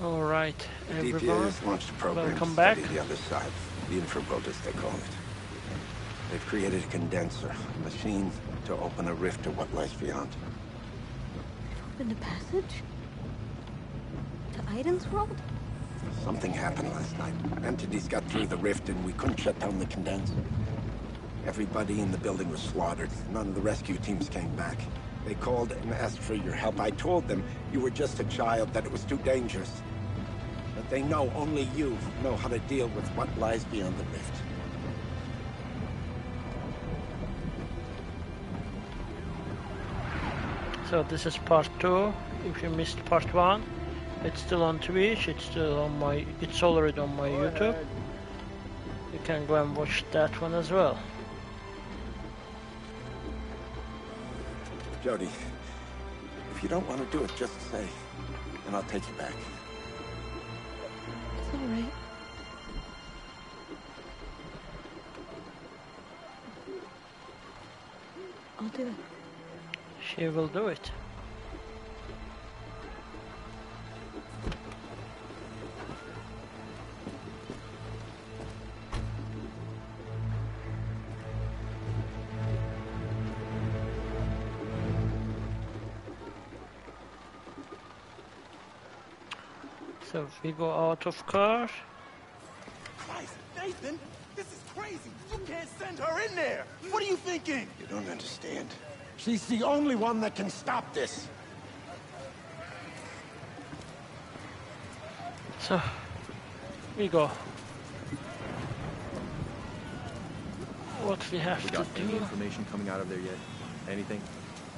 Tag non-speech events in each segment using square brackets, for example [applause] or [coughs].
All right, The everyone. DPA has launched a program Welcome to back. study the other side, the infraworld as they call it. They've created a condenser, a machine to open a rift to what lies beyond. Opened a passage? To Aiden's world? Something happened last night. Entities got through the rift and we couldn't shut down the condenser. Everybody in the building was slaughtered. None of the rescue teams came back. They called and asked for your help. I told them you were just a child, that it was too dangerous. But they know only you know how to deal with what lies beyond the rift. So this is part two. If you missed part one, it's still on Twitch. It's still on my. It's already on my YouTube. You can go and watch that one as well. Jodie, if you don't want to do it, just say, and I'll take you back. It's all right. I'll do it. She will do it. We go out of car. Christ, Nathan, this is crazy. You can't send her in there. What are you thinking? You don't understand. She's the only one that can stop this. So we go. What we have We to got any do? information coming out of there yet? Anything?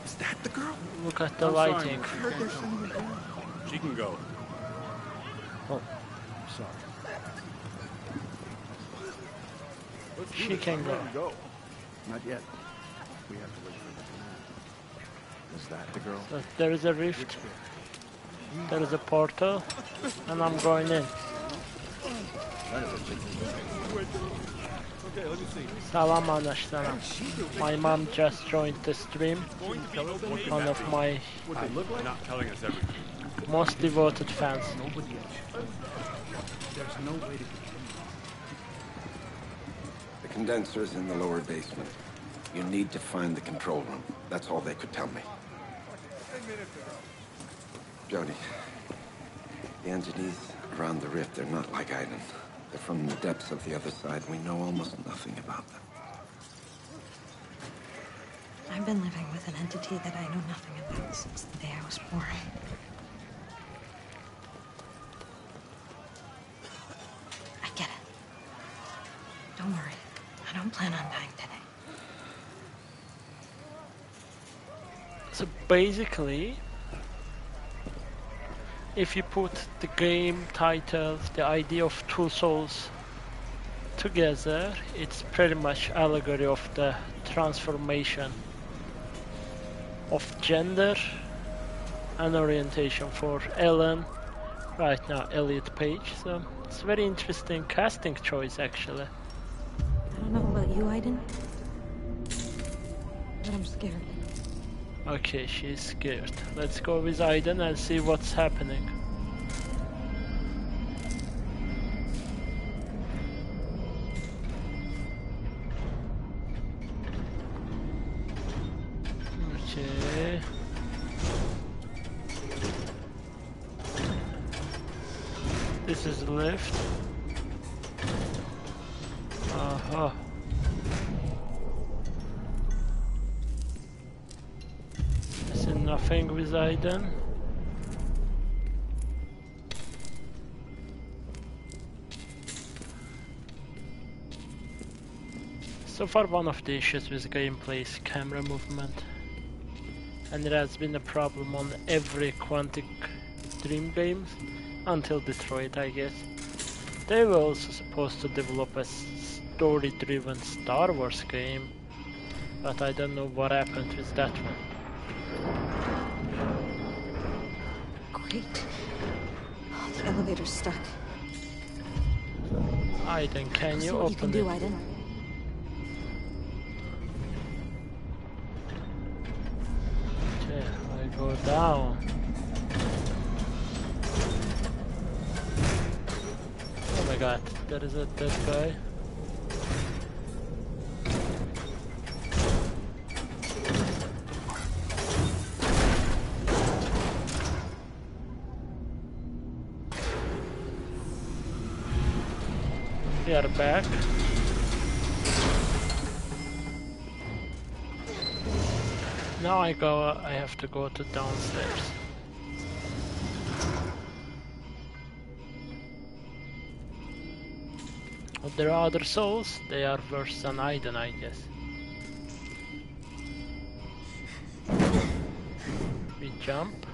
Is that the girl? Look at the lighting. She can go. Oh, sorry. She can go. Go. Not yet. We have to wait for the command. Is that the girl? So there is a rift. There is a portal, and I'm going in. Salam anaştaram. My mom just joined the stream. One of my Not telling us everything. Most devoted fans. Nobody else. There's no way to The condenser's in the lower basement. You need to find the control room. That's all they could tell me. Jodie, the entities around the rift, they're not like Aiden. They're from the depths of the other side. We know almost nothing about them. I've been living with an entity that I know nothing about since the day I was born. I get it. Don't worry. I don't plan on dying today. So basically, if you put the game title, the idea of two souls together, it's pretty much allegory of the transformation of gender and orientation for Ellen, right now Elliot Page. So it's very interesting casting choice actually. I don't know about you, Aiden. But I'm scared. Okay, she's scared. Let's go with Aiden and see what's happening. Nothing with Aiden. So far one of the issues with gameplay is camera movement. And it has been a problem on every Quantic Dream games until Detroit I guess. They were also supposed to develop a story-driven Star Wars game, but I don't know what happened with that one. Great. Oh, the elevator's stuck. Aiden, can you what open you can do, it? Aiden. Okay, I go down. Oh my god, there is a dead guy. Go, I have to go to downstairs. If there are other souls, they are worse than Aiden, I guess. We jump.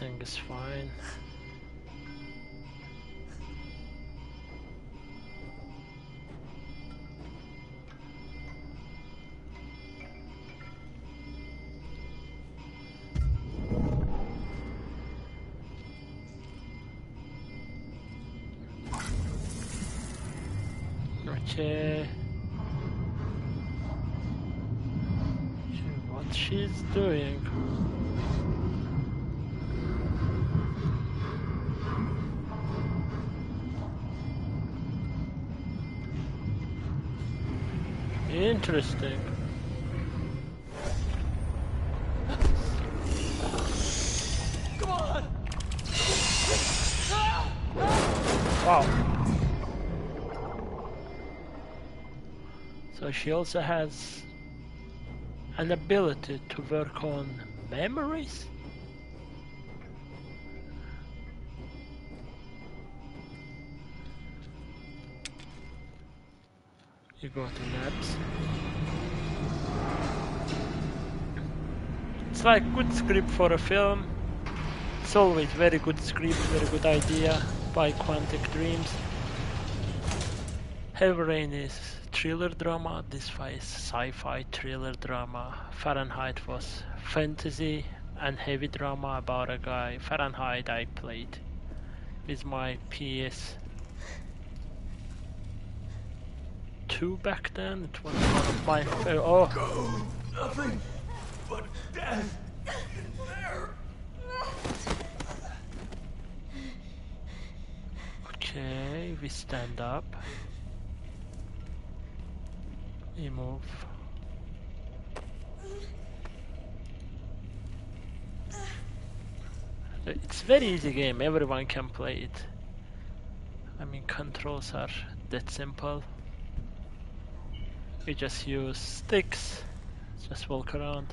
Everything is fine. Interesting. Come on! Wow. So she also has an ability to work on memories? Labs. It's like good script for a film. It's always very good script, very good idea by Quantic Dreams. Heavy Rain is thriller drama, this is sci-fi thriller drama. Fahrenheit was fantasy and heavy drama about a guy. Fahrenheit I played with my PS 2 back then. It was my fa- oh Nothing but death there. okay, we stand up. We move. It's very easy game, everyone can play it. I mean controls are that simple. You just use sticks, just walk around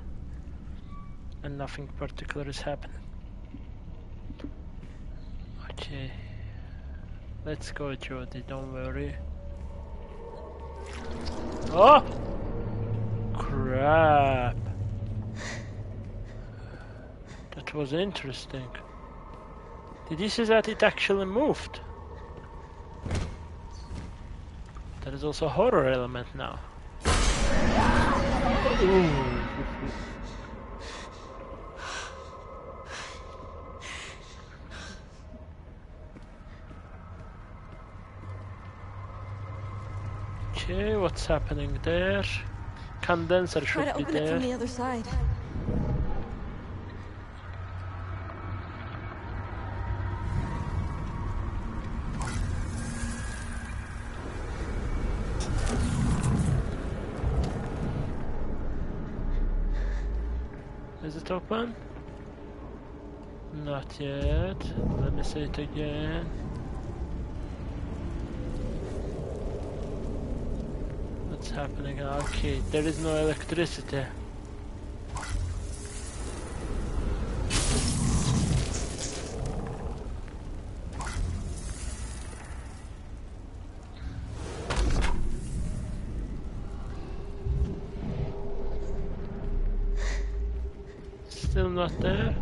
and nothing particular is happening. Okay. Let's go Jodie, don't worry. Oh! Crap! That was interesting. Did you see that it actually moved? There is also a horror element now. Okay, what's happening there? Condenser Try should to be open it there. from the other side. Open? Not yet. Let me say it again. What's happening? Okay, there is no electricity. not there.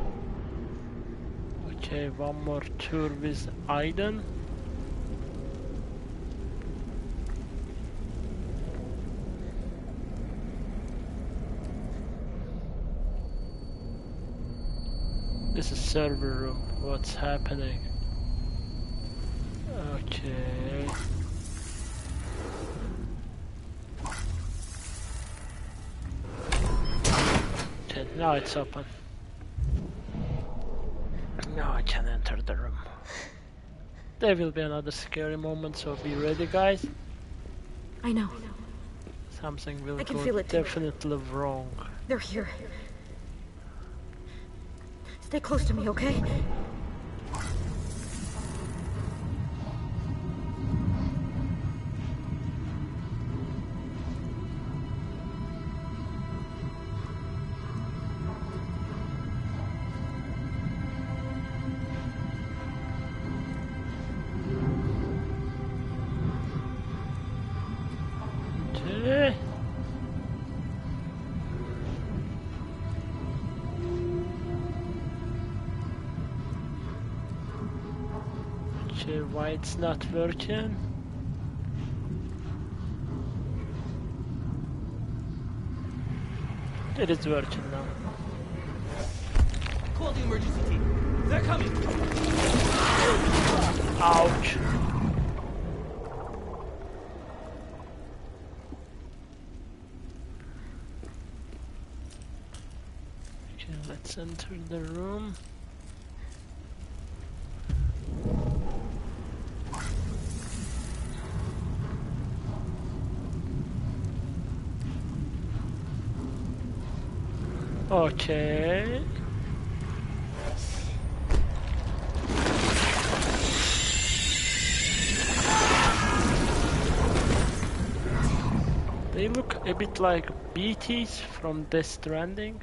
Okay, one more tour with Aiden. This is server room. What's happening? Okay. Okay, now it's open. Can enter the room. There will be another scary moment, so be ready, guys. I know. Something will I can go feel it too. definitely wrong. They're here. Stay close to me? Okay. It's not working? It is working now. Call the emergency team. They're coming. Ouch! Okay, let's enter the room. Okay. They look a bit like BTs from Death Stranding.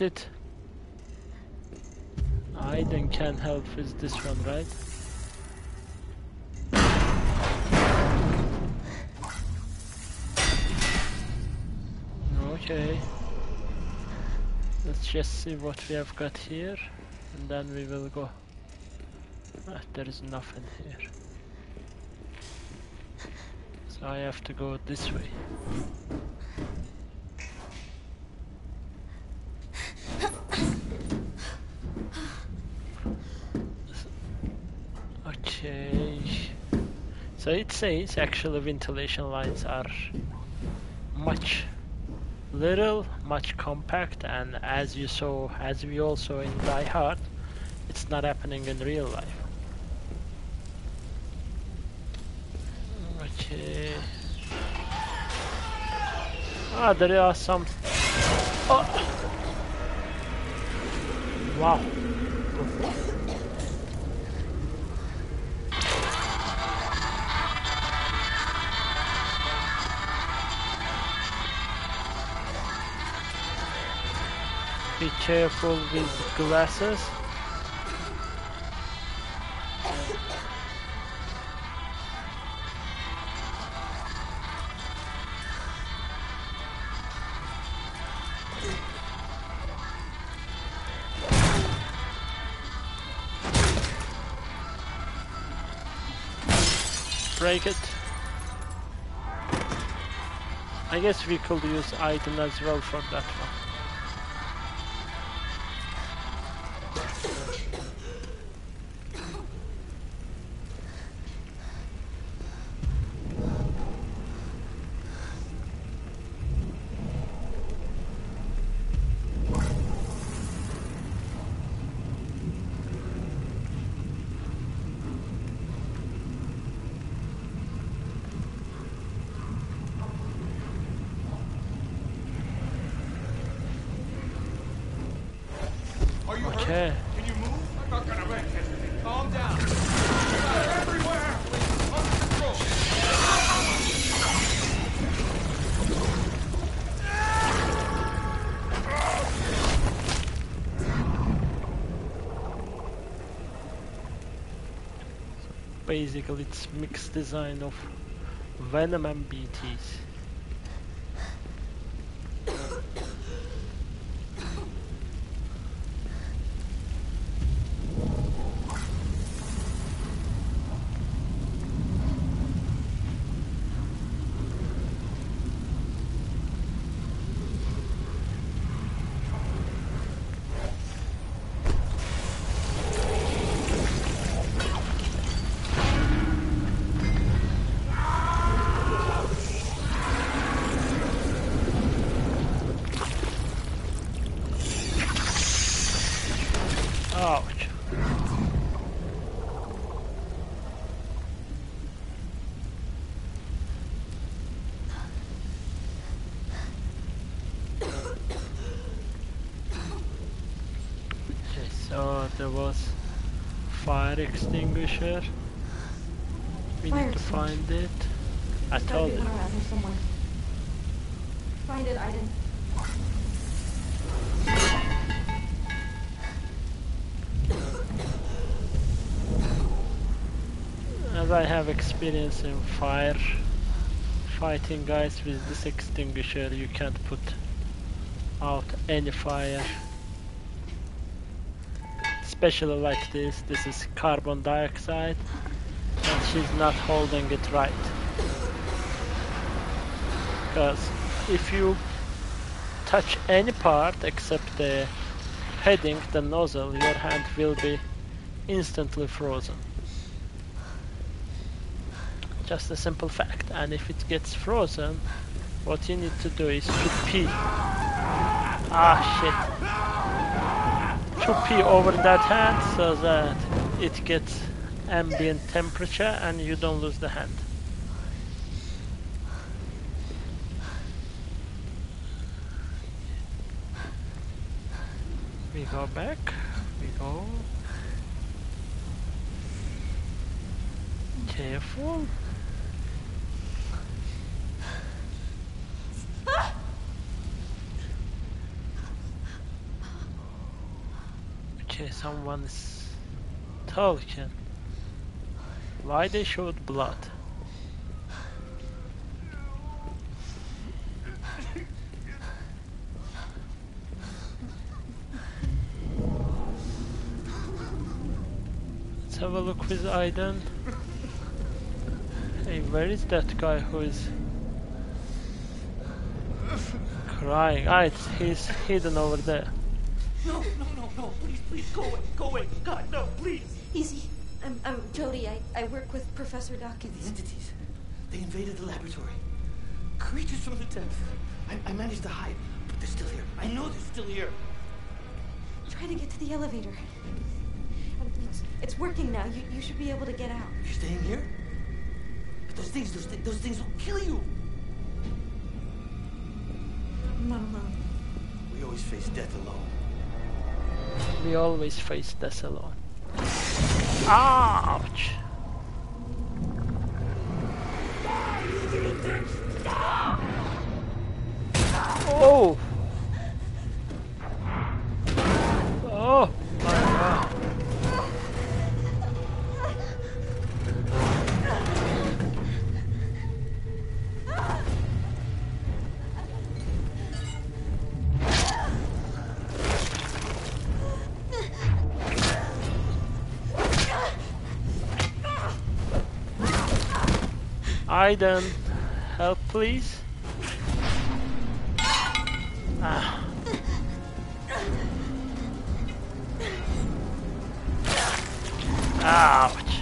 It. Aiden can help with this one, right? Okay. Let's just see what we have got here, and then we will go. Ah, there is nothing here. So I have to go this way. Okay. So it says actually ventilation lines are much little, much compact, and as you saw, as we all saw in Die Hard, it's not happening in real life. Okay. Ah, there are some. Oh. Wow. Be careful with glasses. Break it. I guess we could use item as well for that one. Basically, it's mixed design of Venom and BTs. Have experience in fire fighting guys with this extinguisher, you can't put out any fire. Especially like this, this is carbon dioxide and she's not holding it right. Because if you touch any part except the heading, the nozzle, your hand will be instantly frozen. Just a simple fact. And if it gets frozen, what you need to do is to pee. Ah shit. To pee over that hand so that it gets ambient temperature and you don't lose the hand. We go back. We go. Careful. Okay, someone's talking. Why they showed blood? Let's have a look with Aiden. Hey, where is that guy who is crying? Ah, it's, he's hidden over there. No, no, no, no. Please, please, go away. Go away. God, no, please. Easy. I'm, I'm Jodie. I, I work with Professor The Dawkins. entities. They invaded the laboratory. Creatures from the depths. I, I managed to hide, but they're still here. I know they're still here. Try to get to the elevator. Um, It's, it's working now. You, you should be able to get out. You're staying here? But those things, those, thi- those things will kill you. I'm not alone. We always face death alone. We always face this alone. Ouch! Oh! Aiden, help please. Ah. Ouch.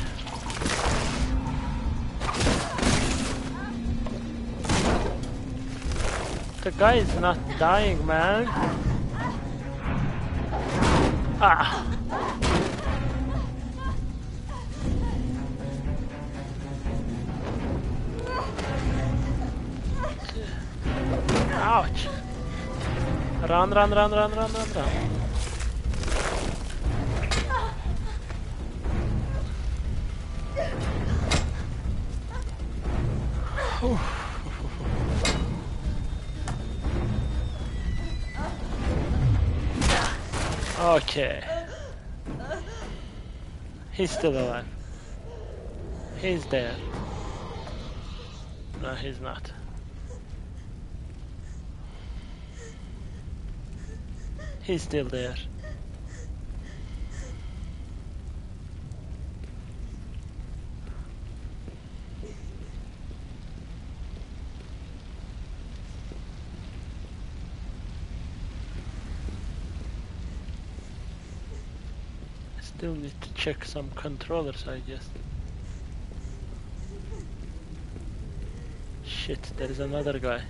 The guy is not dying, man. Ah. Run, run, run, run, run, run, run. Okay. He's still alive. He's dead. No, he's not. He's still there. I still need to check some controllers, I guess. Shit, there is another guy.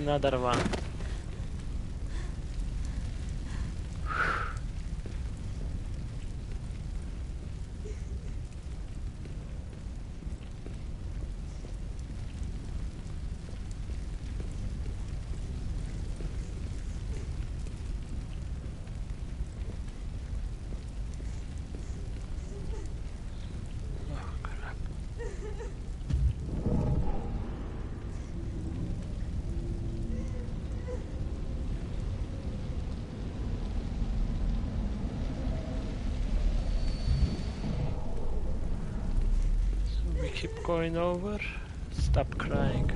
Another one. Oh, crap. So we keep going over. Stop crying.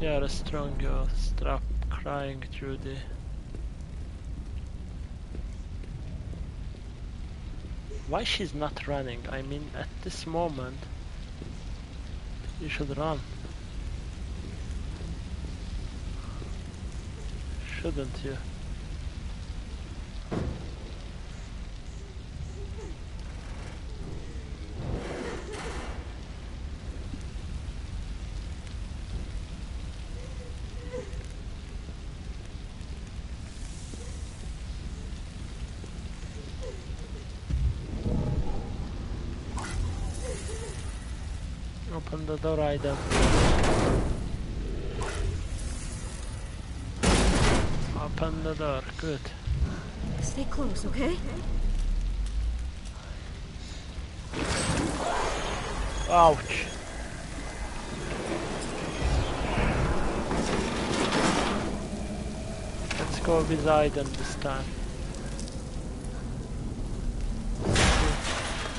You're a strong girl. Stop crying, Judy. Why she's not running? I mean, at this moment, you should run. Shouldn't you? Open the. Open the door, good. Stay close, okay? Ouch. Let's go with Aiden this time.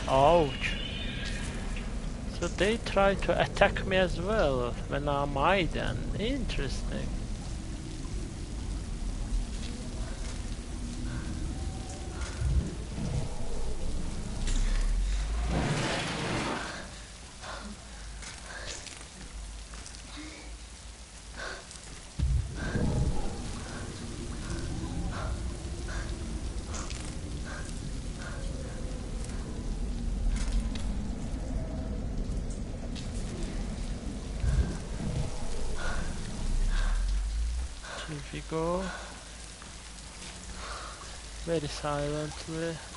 Ouch. So they try to attack me as well when I'm Aiden. Interesting. Here we go. Very silently.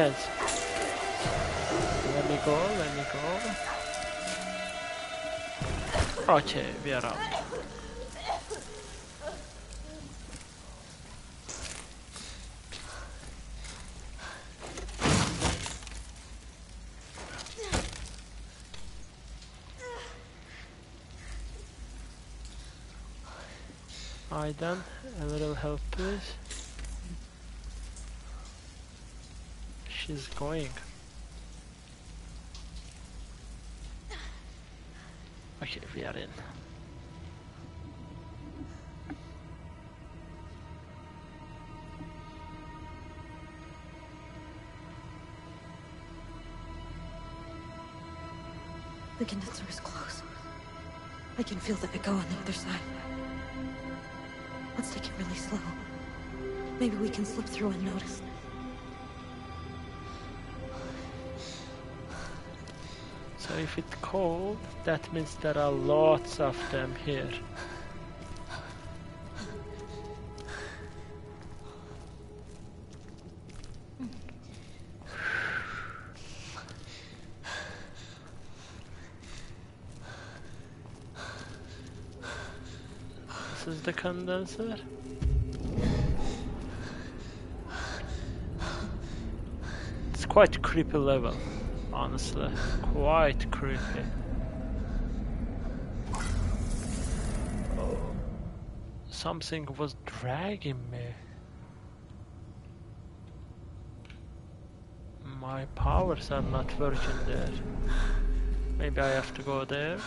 Quite. Let me go, let me go. Okay, we are out. Aiden, a condenser is close. I can feel the echo on the other side. Let's take it really slow. Maybe we can slip through unnoticed. So if it's cold, that means there are lots of them here. This is the condenser. It's quite creepy level, honestly. Quite creepy. Something was dragging me. My powers are not working there. Maybe I have to go there.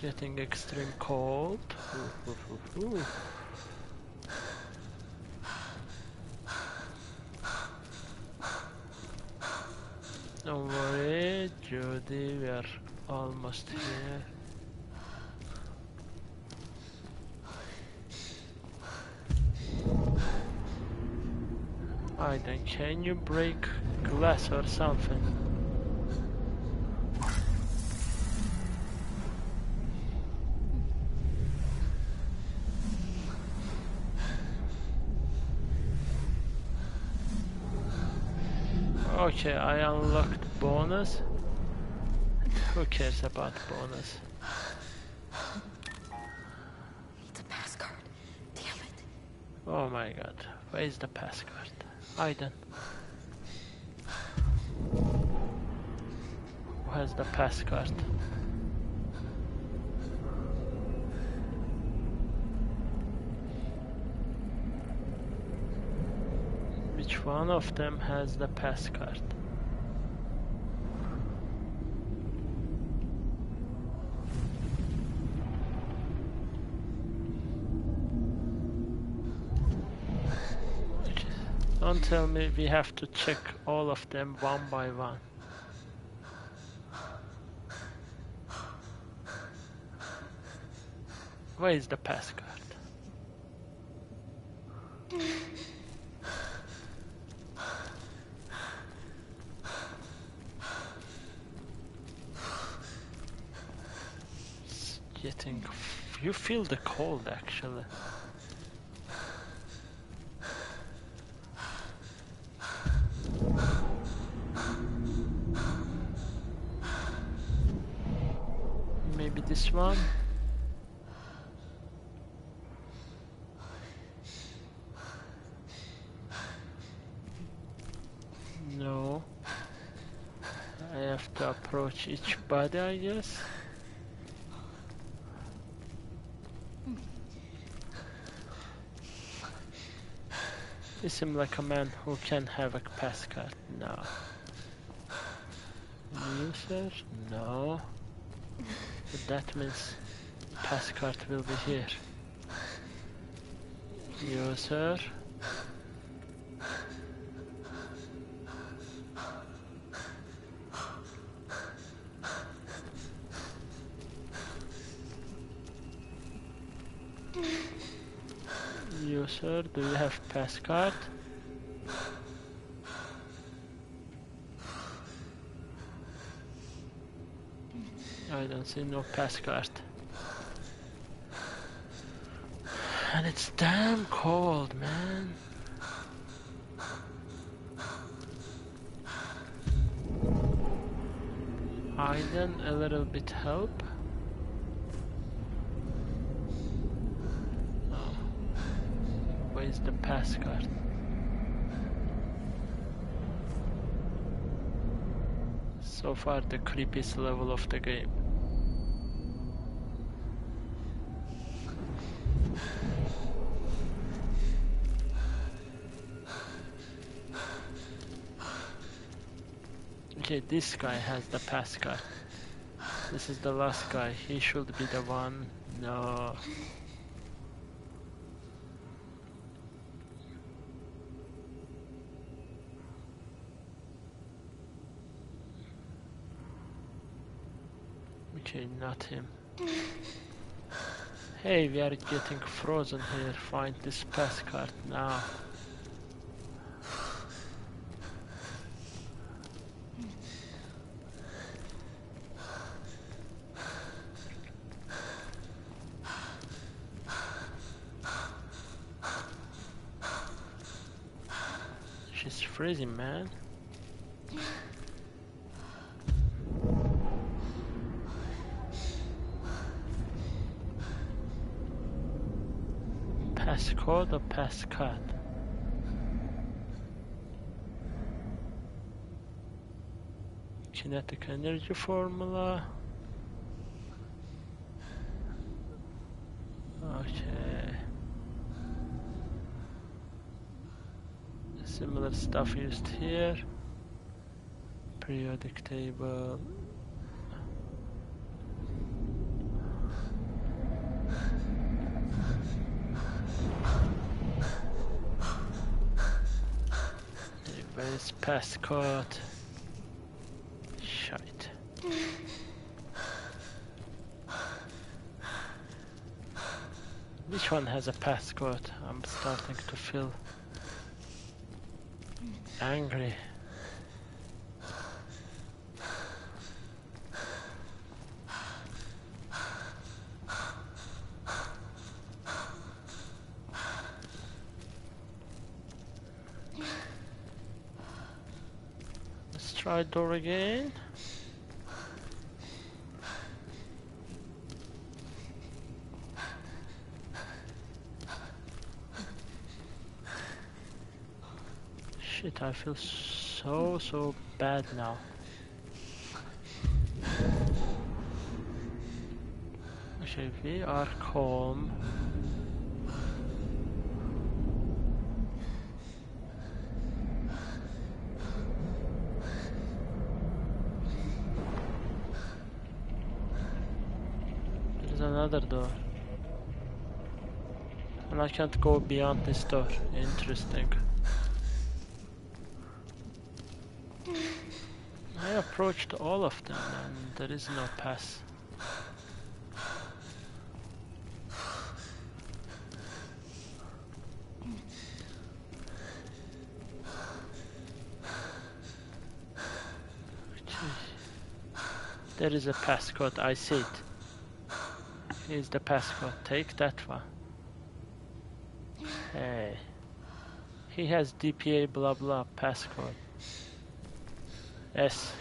Getting extreme cold. Ooh, ooh, ooh. Don't worry, Judy, we are almost here. Alright then, can you break glass or something? Okay, I unlocked bonus. Who cares about bonus? It's a pass card. Damn it. Oh my god, where is the passcard? Aiden. Who has the pass one of them has the pass card? Don't tell me we have to check all of them one by one. Where is the pass card? It's getting... You feel the cold actually. Maybe this one? No. I have to approach each body, I guess. Seem like a man who can have a pass. User? No. But that means pass card will be here. User. User, do you have pass card? I don't see no pass card. And it's damn cold, man. Aiden a little bit help. Oh. Where's the pass card? So far the creepiest level of the game. Okay, this guy has the pass card. This is the last guy. He should be the one. No. Okay, not him. Hey, we are getting frozen here. Find this pass card now. She's freezing, man. Passcode or passcard? Kinetic energy formula. Okay. Similar stuff used here. Periodic table. Where's passcode? Shite. One has a passcode? I'm starting to feel angry. Let's try door again. I feel so, so bad now. Okay, we are calm. There's another door. And I can't go beyond this door. Interesting. I approached all of them and there is no pass. There is a passcode, I see it. Here's the passcode, take that one. Hey. He has DPA blah blah passcode. It.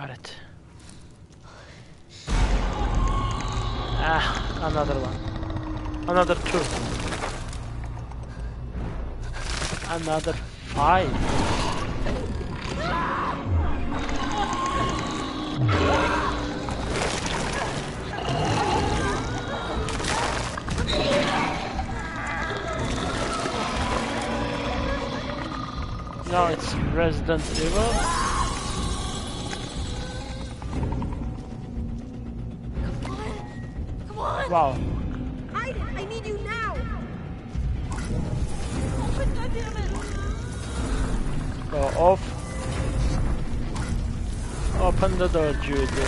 Got it. Ah, another one. Another two. Another five. Now it's Resident Evil. Wow, Aiden, I need you now. Open, goddammit. go off. Open the door, Jodie.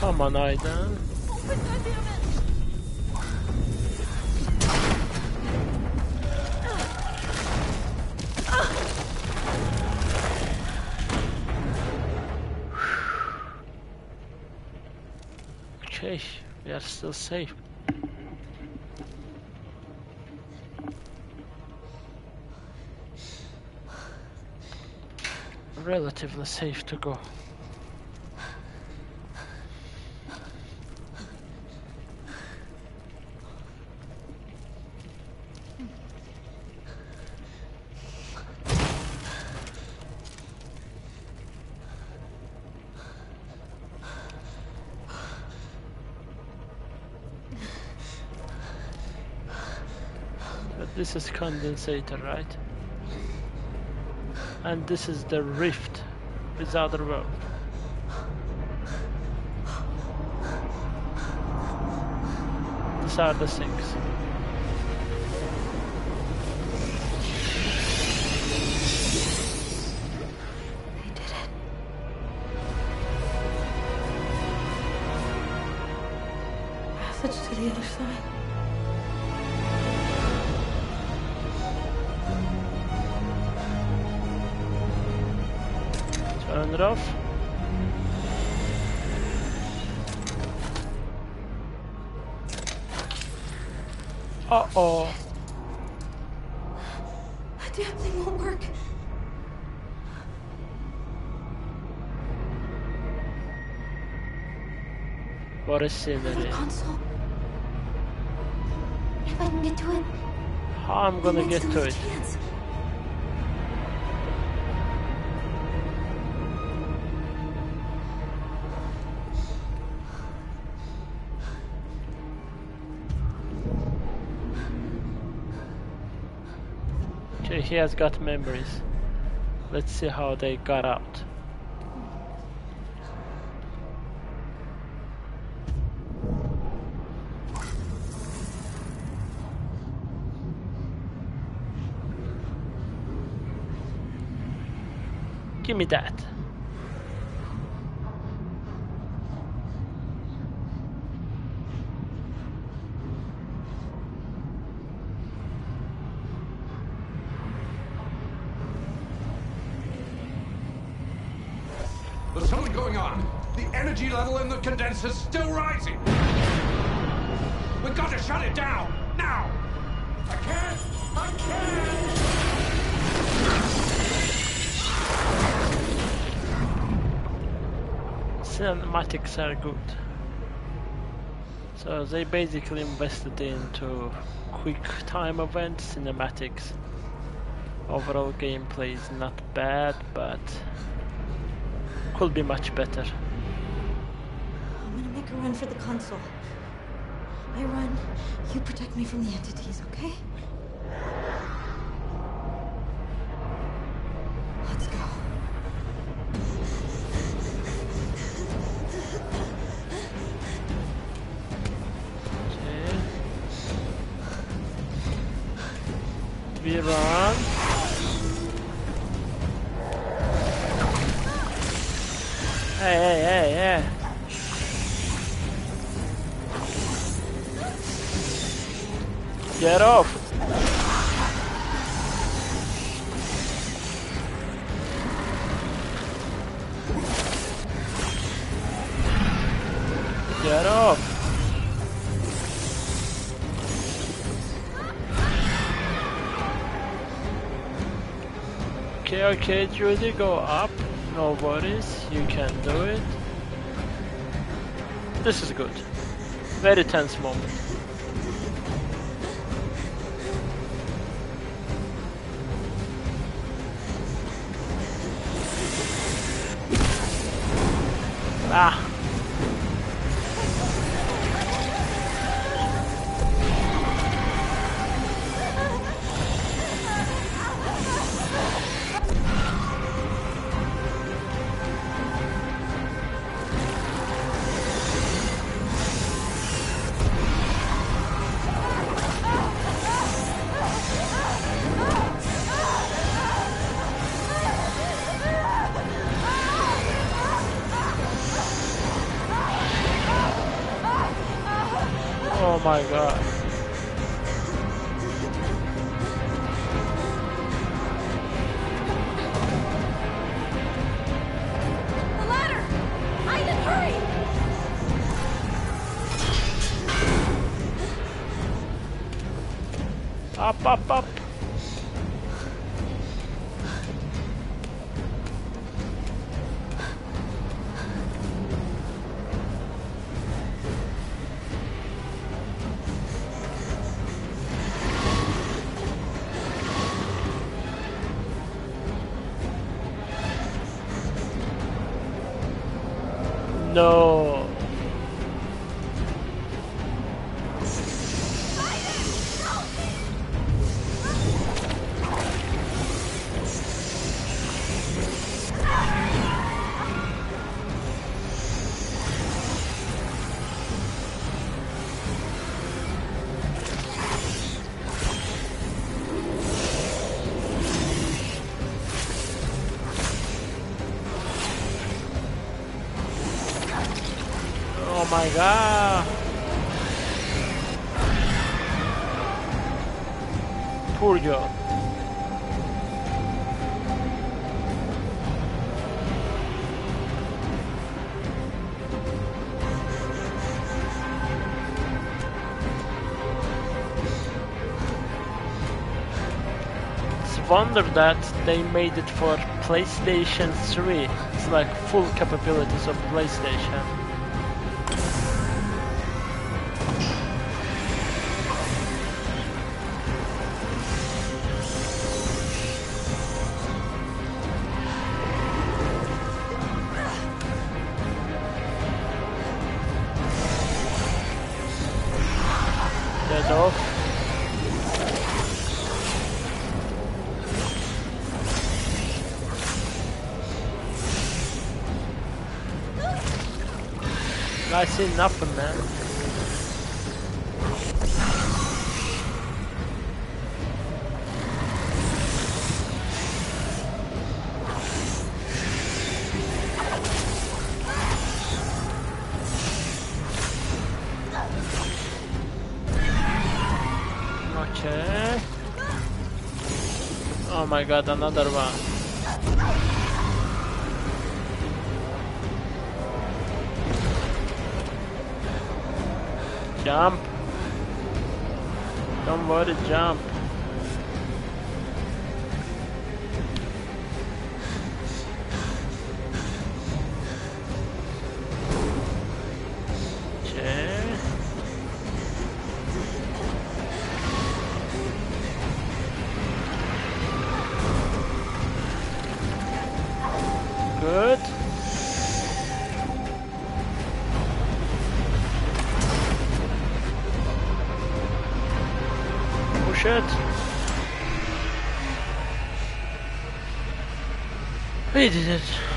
Come on. Aiden. Open, goddammit. Okay, we are still safe. Relatively safe to go. But this is condensator, right? And this is the rift with other world. These are the things. Passage to the other side. If I can get to it. How I'm gonna get to it? Okay, he has got memories. Let's see how they got out. Give cinematics are good. So they basically invested into quick time events, cinematics. Overall gameplay is not bad, but could be much better. I'm gonna make a run for the console. I run, you protect me from the entities, okay? Get up! Okay, okay, Jodie, go up. No worries, you can do it. This is good. Very tense moment. Ah. Wonder that they made it for PlayStation 3. It's like full capabilities of PlayStation. See nothing, man. Okay. Oh my god, another one. Jump. Don't worry, jump. Good. Push it. We did it.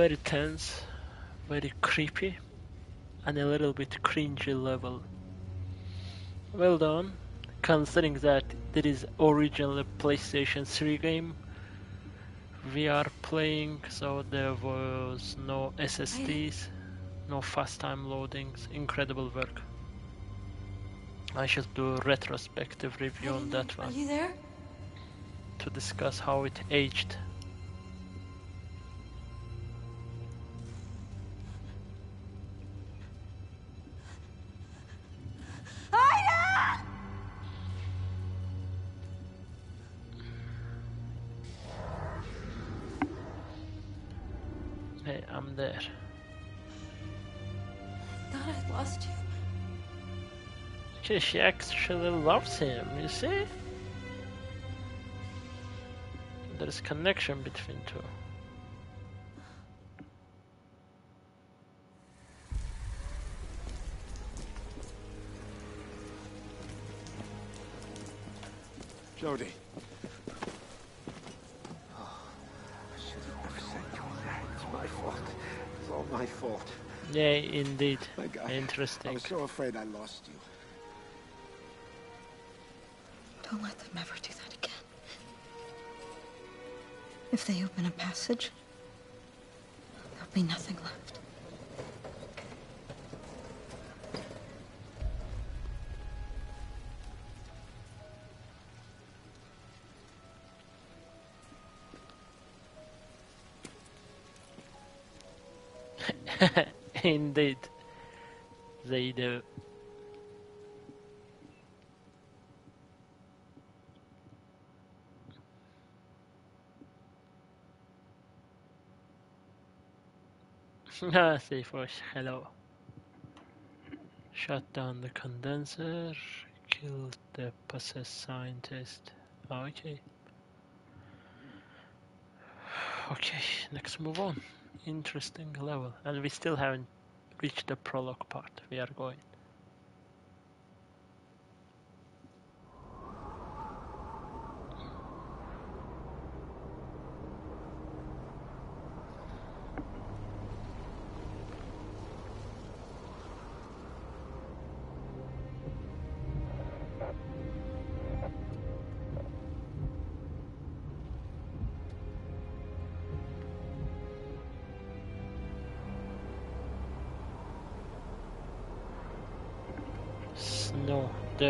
Very tense, very creepy, and a little bit cringy level. Well done, considering that there is originally PlayStation 3 game we are playing, so there was no SSDs, no fast time loadings, incredible work. I should do a retrospective review on that Are one you there? to discuss how it aged. Okay, she actually loves him, you see? There is connection between two. Jodie. Oh, I should have never sent you there. It's my fault. It's all my fault. Yeah, indeed. My God. Interesting. I Interesting. was so afraid I lost you. Don't let them ever do that again. If they open a passage, there'll be nothing left. [laughs] Indeed. They do. [laughs] Ah, Safe hello. Shut down the condenser, killed the possessed scientist. Okay. Okay, let's move on. Interesting level. And we still haven't reached the prologue part. We are going.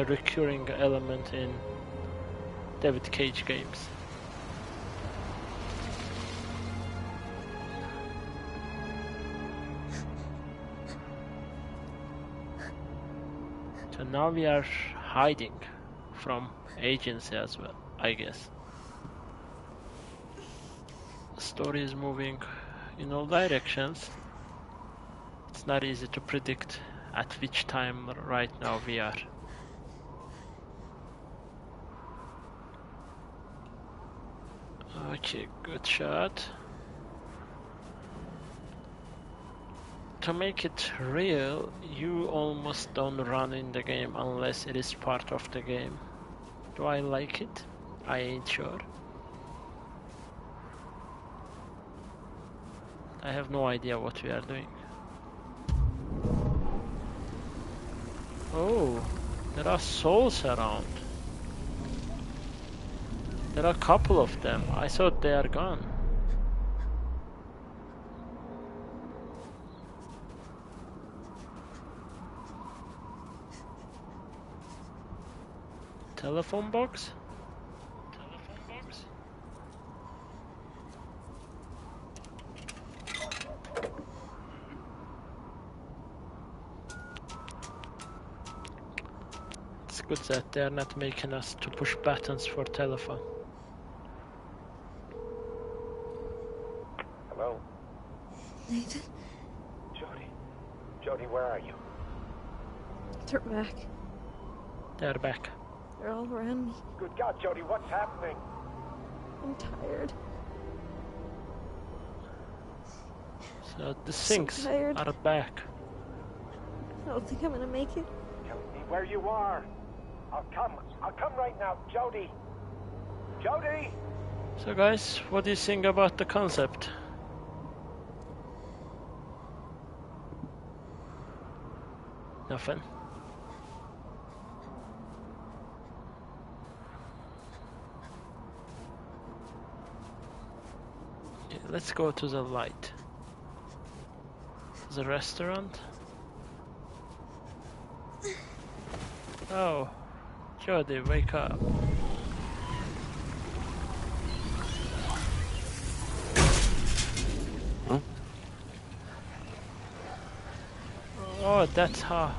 a recurring element in David Cage games. So now we are hiding from agency as well, I guess. The story is moving in all directions. It's not easy to predict at which time right now we are. Okay, good shot. To make it real, you almost don't run in the game unless it is part of the game. Do I like it? I ain't sure. I have no idea what we are doing. Oh, there are souls around. There are a couple of them. I thought they are gone. Telephone box? Telephone box? It's good that they are not making us to push buttons for telephone. Hello? Nathan, Jodie. Jodie, where are you? they're back. They're back. They're all around me. Good God, Jodie, what's happening? I'm tired. So the So sinks tired. are back. I don't think I'm gonna make it. Tell me where you are. I'll come. I'll come right now, Jodie. Jodie! So guys, what do you think about the concept? Nothing. Yeah, let's go to the light. The restaurant. [laughs] Oh, Jodie, wake up. Oh, that's how.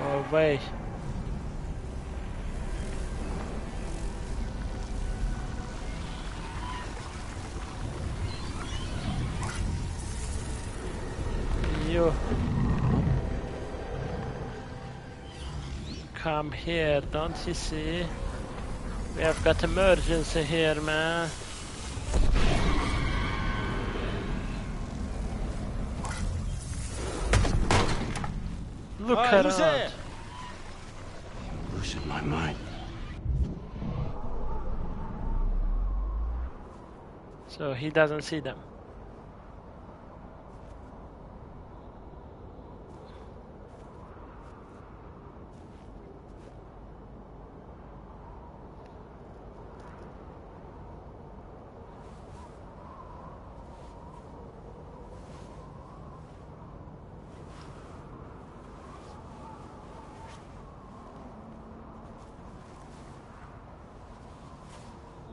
Oh, wait. You come here, don't you see? We have got emergency here, man. Look around. who's there? Losing my mind. So he doesn't see them.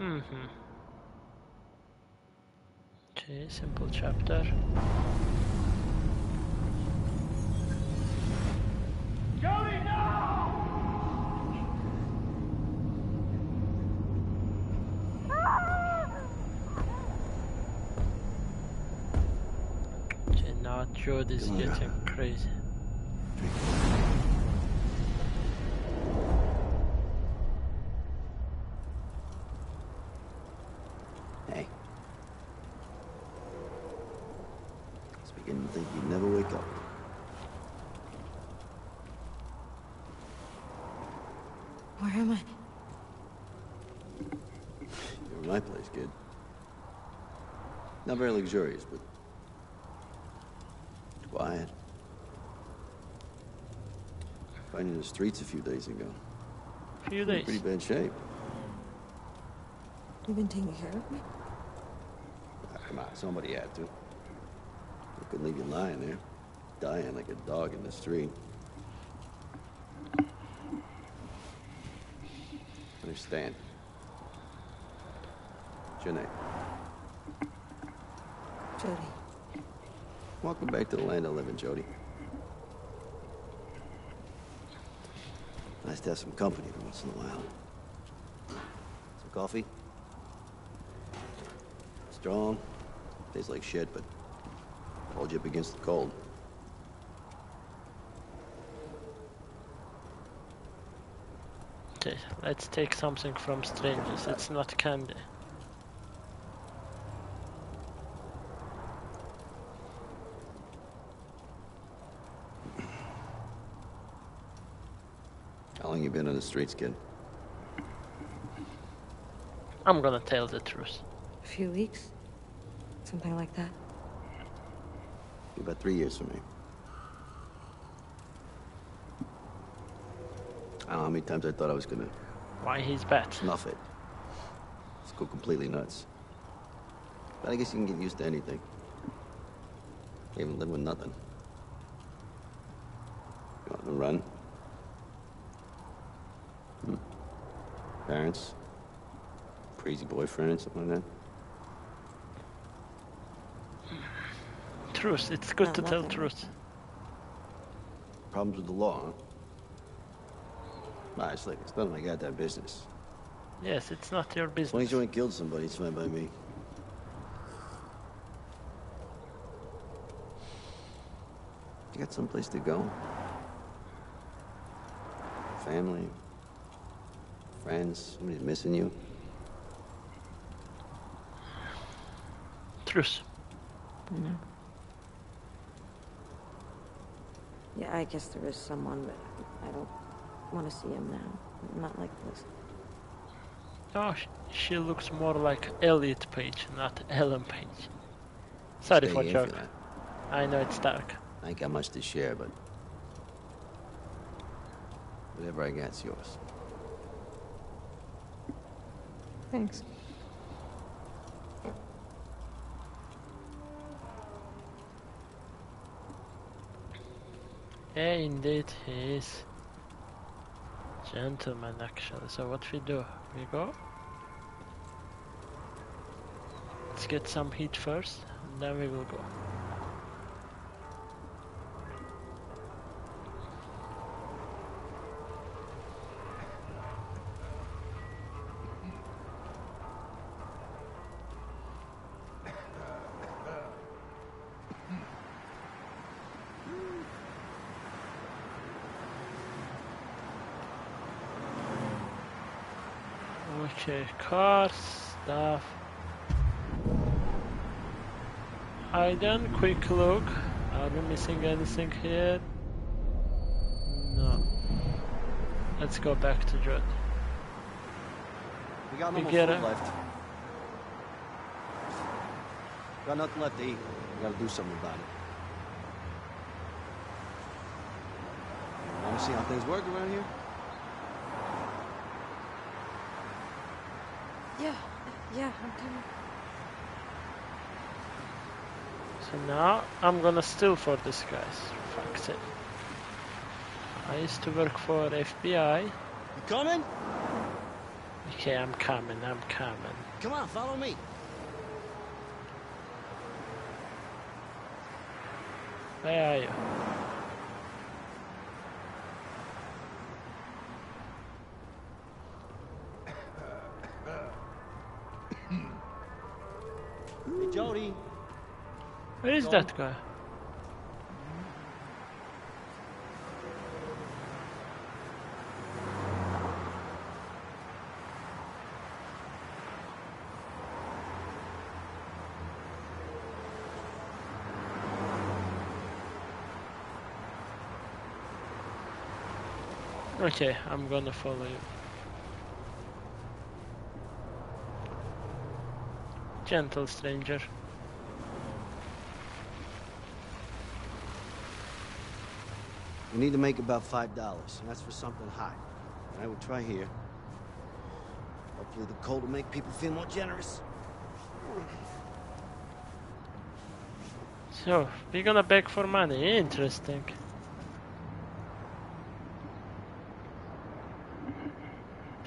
Mm-hmm. Okay, simple chapter. Okay, now Jodie's Come on. getting crazy. Hey. I was beginning think you'd never wake up. Where am I? You're in my place, kid. Not very luxurious, but quiet. Found you in the streets a few days ago. Few In days. pretty bad shape. You've been taking care of me? Ah, come on, somebody had to. I couldn't leave you lying there, dying like a dog in the street. Understand. What's your name? Jodie. Welcome back to the land of living, Jodie. Nice to have some company every once in a while. Some coffee? Strong. Tastes like shit, but hold up against the cold. Okay, let's take something from strangers. It's not candy. How long you been on the streets, kid? I'm gonna tell the truth. A few weeks? Something like that. About three years for me. I don't know how many times I thought I was gonna Why he's bet? snuff it. Just go completely nuts. But I guess you can get used to anything. Even live with nothing. You want to run? Hmm. Parents? Crazy boyfriend, something like that? Truth. It's good Not to tell truth. Problems with the law, huh? Nah, it's like, it's none of my goddamn business. Yes, it's not your As long as business. you ain't killed somebody, it's fine by me. You got someplace to go? Family? Friends? Somebody's missing you? Truth. No. Yeah, I guess there is someone, but I don't want to see him now. Not like this. Oh, sh- she looks more like Elliot Page, not Ellen Page. Sorry Stay for in joke. that. I know it's dark. I ain't got much to share, but... Whatever I got's yours. Thanks. Yeah, indeed, he is. Gentleman, actually. So what we do? We go. Let's get some heat first, and then we will go. Okay, cars, stuff. I done quick look. Are we missing anything here? No. Let's go back to Judd. We got We no more get food left. Got nothing left to eat. We gotta do something about it. Want to see how things work around here? Yeah, yeah, I'm coming. So now I'm gonna steal for this guys. Fuck's sake. I used to work for FBI. You coming? Okay, I'm coming, I'm coming. Come on, follow me. Where are you? Where is that guy? Okay, I'm gonna follow you. Gentle stranger. We need to make about five dollars, and that's for something hot. I will try here. Hopefully the cold will make people feel more generous. So, we're gonna beg for money. Eh? Interesting.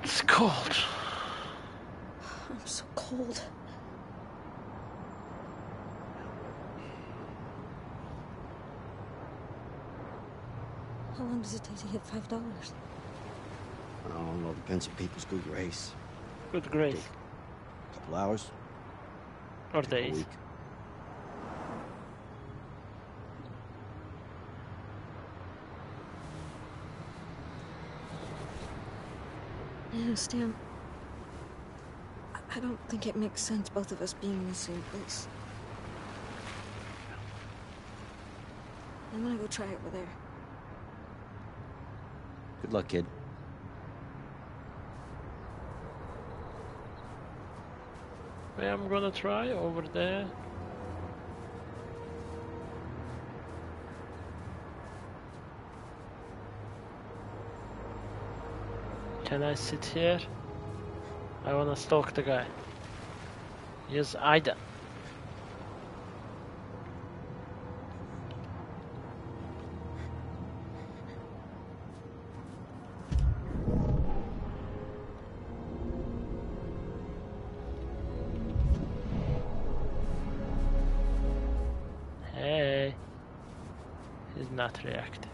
It's. Cold. How long does it take to hit five dollars? I don't know. Depends on people's good grace. Good grace. A couple hours, Or a days. week. Yeah, Stan. I- I don't think it makes sense both of us being in the same place. I'm gonna go try it over there. Good luck, kid. I'm gonna try over there. Can I sit here? I wanna stalk the guy. Yes, Ida. He's.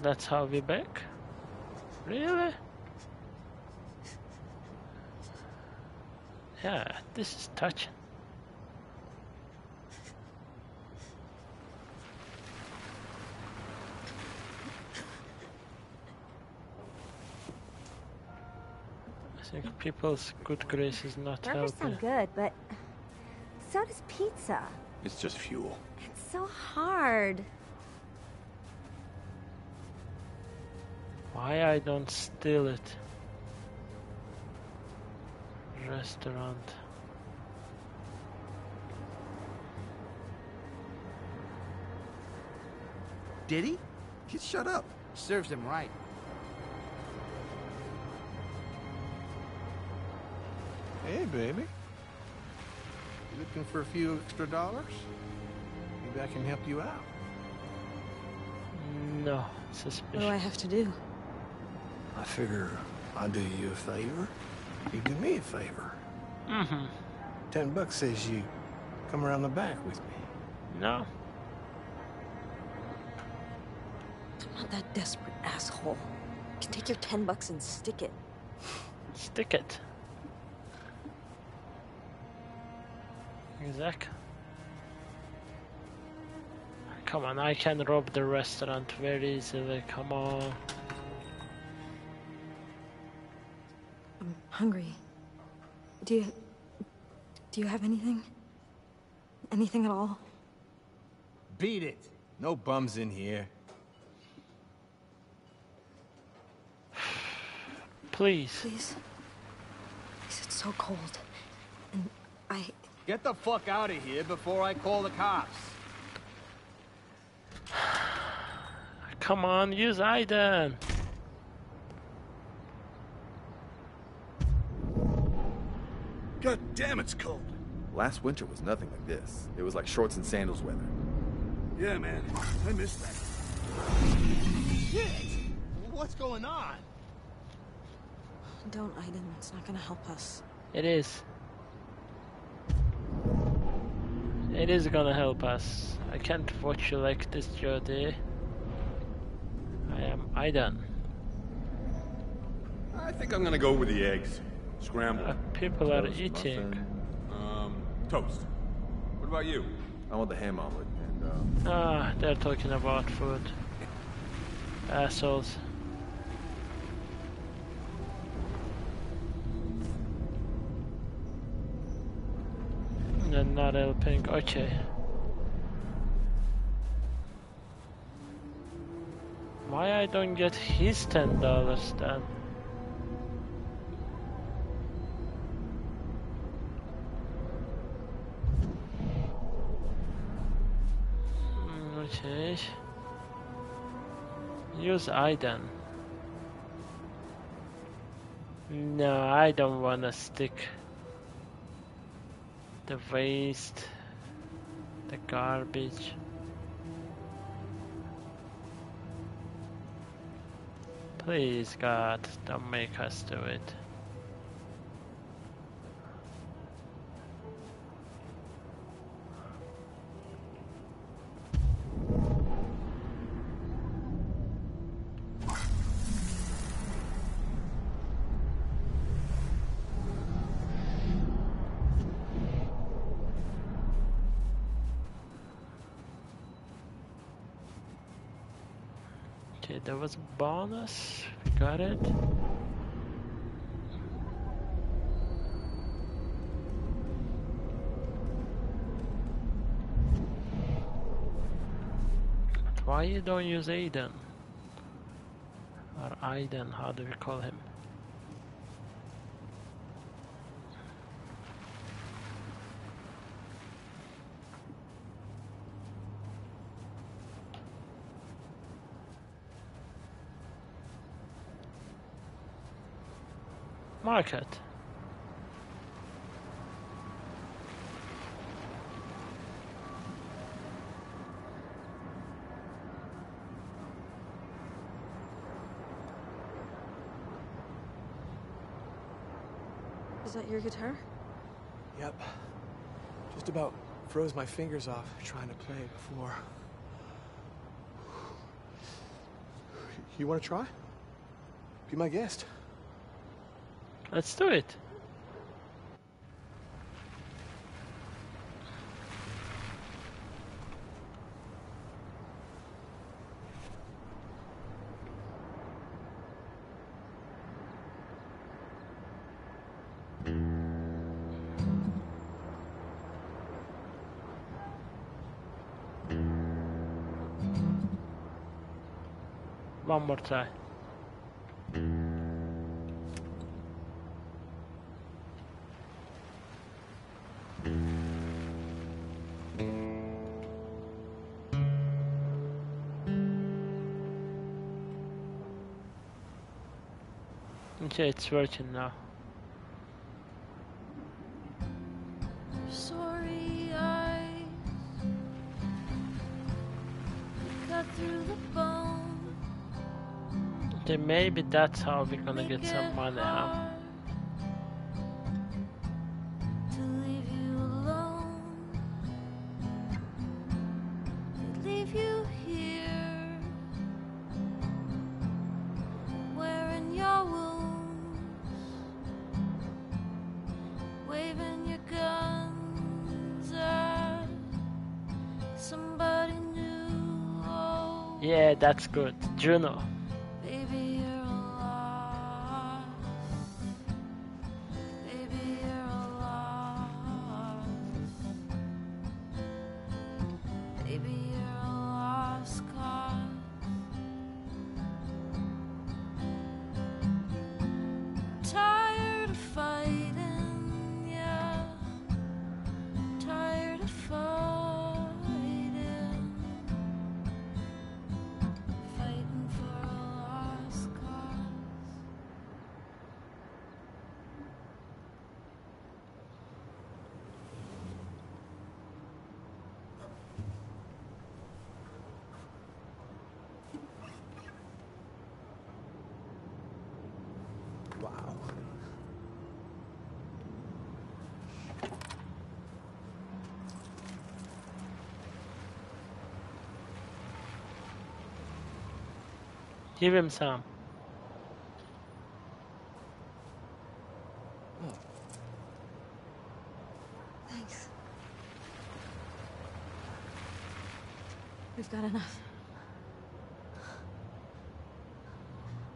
That's how we back? Really? Yeah, this is touching. I think people's good grace is not Burgers helping. sound good, but so does pizza. It's just fuel. It's so hard. Why I don't steal it? Restaurant. Did he? Kid, shut up. Serves him right. Baby. You looking for a few extra dollars? Maybe I can help you out. No, What do I have to do? I figure I'll do you a favor. You do me a favor. Mm-hmm. Ten bucks says you come around the back with me. No. I'm not that desperate asshole. You can take your ten bucks and stick it. Stick it. Exact. Come on, I can rob the restaurant very easily. Come on. I'm hungry. Do you do you have anything? Anything at all? Beat it. No bums in here. [sighs] Please. Please? Please, it's so cold. And I Get the fuck out of here before I call the cops. [sighs] Come on, use Aiden. God damn, it's cold. Last winter was nothing like this. It was like shorts and sandals weather. Yeah, man. I missed that. Shit! What's going on? don't, Aiden. It's not gonna help us. It is. It is gonna help us. I can't watch you like this, Jodie. I am Aiden. I think I'm gonna go with the eggs. Scrambled. Uh, people are eating. muffin. Um, toast. What about you? I want the ham omelet and uh, Ah, they're talking about food. Assholes. Not helping. Okay. Why I don't get his ten dollars then? Mm, Okay. Use Aiden. No, I don't wanna stick the waste, the garbage. Please God, don't make us do it. There was a bonus. We got it. Why you don't use Aiden? Or Aiden, how do we call him? Market. Is that your guitar? Yep. Just about froze my fingers off trying to play before. [sighs] You want to try? Be my guest. Let's do it. One more time. It's working now. Sorry, I cut through the bone. Okay, maybe that's how we're gonna get some money, huh? That's good. Juno. Give him some. Thanks. We've got enough.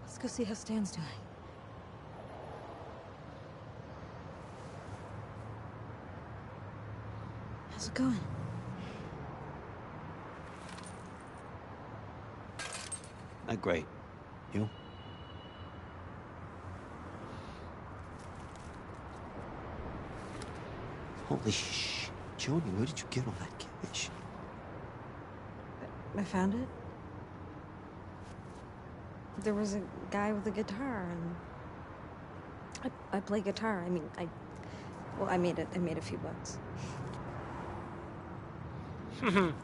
Let's go see how Stan's doing. How's it going? Not great. You? Holy sh! Joni, where did you get all that cash? I found it. There was a guy with a guitar, and I, I play guitar. I mean, I well, I made it. I made a few bucks. [laughs]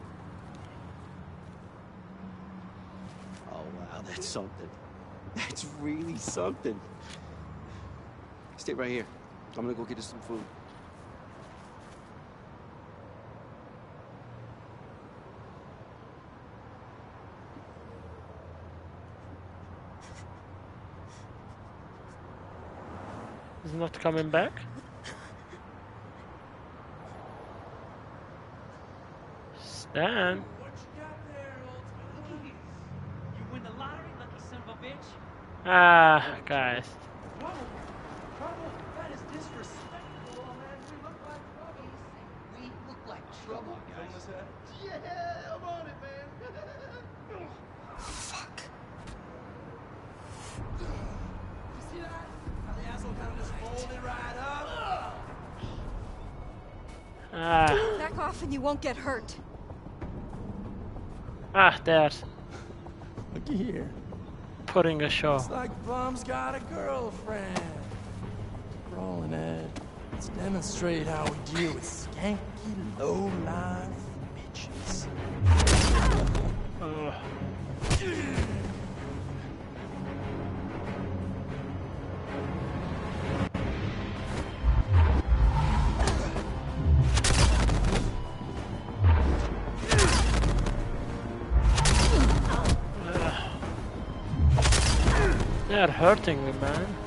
Oh, wow, that's something. That's really something. Stay right here. I'm gonna go get us some food. Not coming back. Stan. Ah, you win the lottery, lucky son of a bitch. Ah, guys. That is disrespectful, man. We look like buggies. We look like trouble, guys. Yeah, I'm on it, man. Fuck. You see that? How the asshole kind of just folded right up. Ah, Back off and you won't get hurt. ah, there. Looky here. Putting a show. Looks like Bum's got a girlfriend. Rolling Ed. Let's demonstrate how we deal with skanky, low-life They're hurting me, man.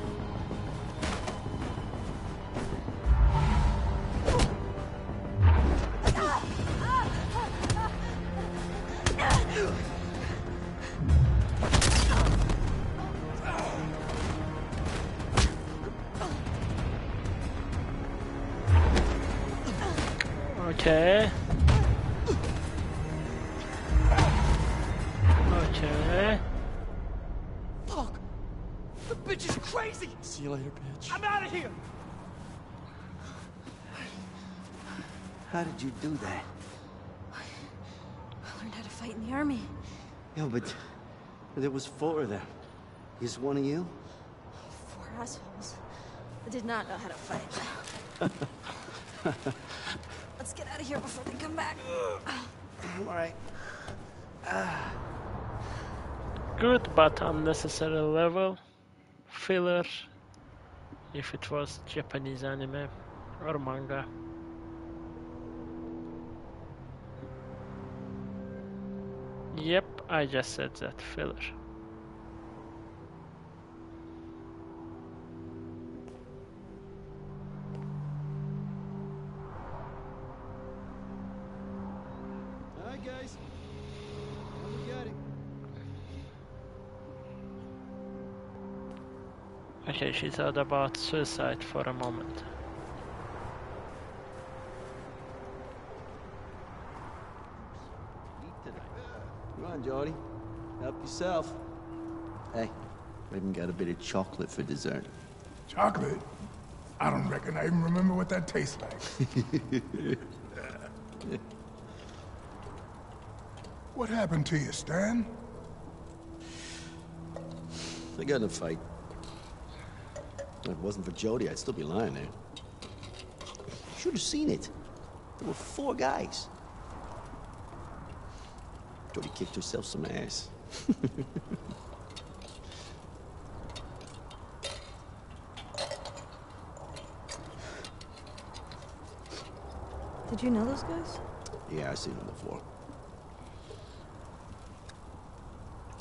Yeah, but there was four of them. Is one of you? Four assholes. I did not know how to fight. [laughs] Let's get out of here before they come back. I'm All right. [sighs] Good but unnecessary level. Filler. If it was Japanese anime or manga. Yep, I just said that filler. All right, guys. We got it. Okay, she thought about suicide for a moment. Eat tonight. Come on, Jodie. Help yourself. Hey, we even got a bit of chocolate for dessert. Chocolate? I don't reckon I even remember what that tastes like. [laughs] what happened to you, Stan? I got in a fight. If it wasn't for Jodie, I'd still be lying there. Should have seen it. There were four guys. Jodie kicked herself some ass. [laughs] Did you know those guys? Yeah, I've seen them before.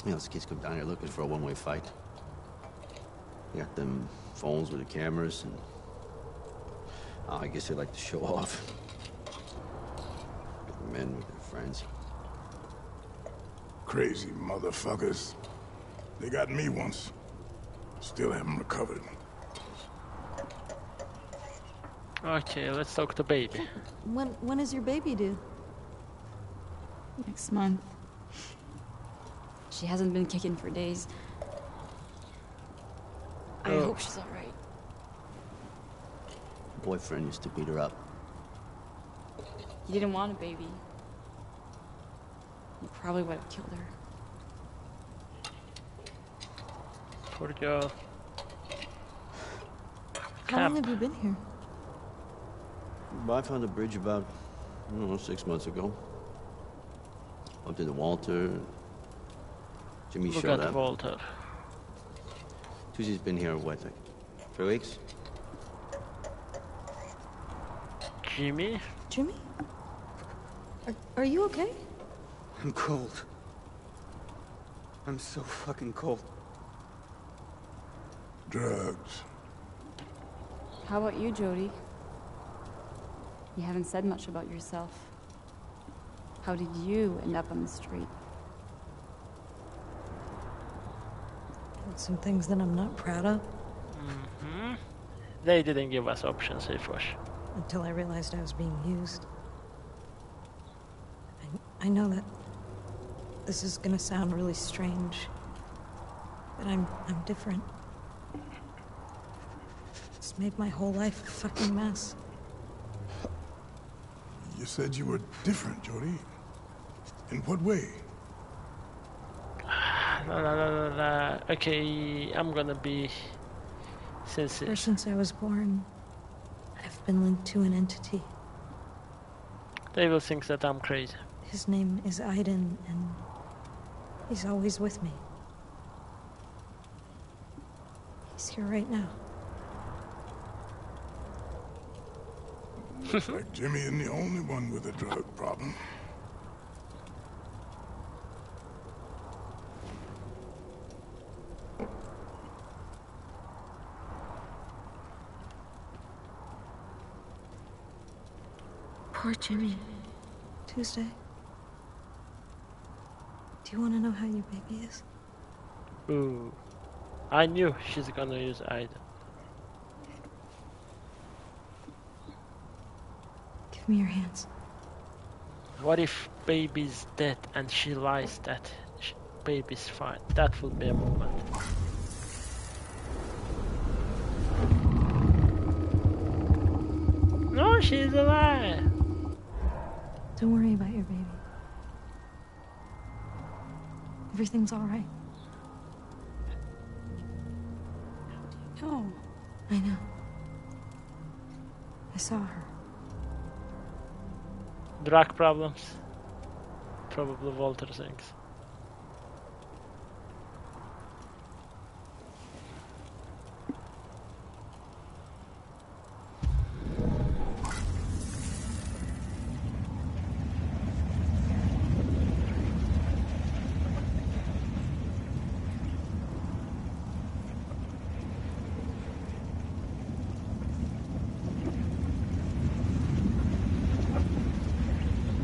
You know, those kids come down here looking for a one-way fight. They got them phones with the cameras, and oh, I guess they like to show [laughs] off. Men with their friends. Crazy motherfuckers. They got me once. Still haven't recovered. Okay, let's talk to baby. When when is your baby due? Next month. She hasn't been kicking for days. I Oh. hope she's alright. Boyfriend used to beat her up. He didn't want a baby. He probably would have killed her. Poor girl. How long have you been here? I found the bridge about, I don't know, six months ago. Up to the Walter. Jimmy Look showed at up. Walter. Susie's been here, what, like three weeks? Jimmy? Jimmy? Are, are you okay? I'm cold. I'm so fucking cold. Drugs. How about you, Jodie? You haven't said much about yourself. How did you end up on the street? Some things that I'm not proud of hmm They didn't give us options, Ifosh. until I realized I was being used. I, I know that this is gonna sound really strange, but I'm I'm different. It's made my whole life a fucking mess. You said you were different, Jodie. In what way? [sighs] La, la, la, la, la. Okay, I'm gonna be since Ever since I was born, I've been linked to an entity. they will think that I'm crazy. His name is Aiden, and he's always with me. He's here right now. Looks like Jimmy isn't the only one with a drug problem. Poor Jimmy. Tuesday. Do you want to know how your baby is? Ooh. I knew she's gonna use Aiden. Give me your hands. What if baby's dead and she lies that baby's fine? That would be a moment. No, she's alive. Don't worry about your baby. Everything's all right. No. I know. I saw her. Drug problems. Probably Walter thinks.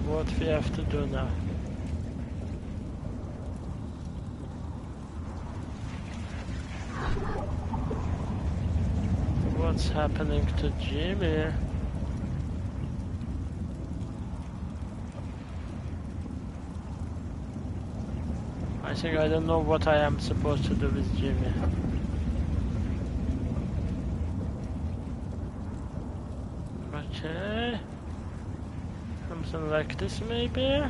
What we have to do now? What's happening to Jimmy? I think I don't know what I am supposed to do with Jimmy. Okay. Something like this maybe?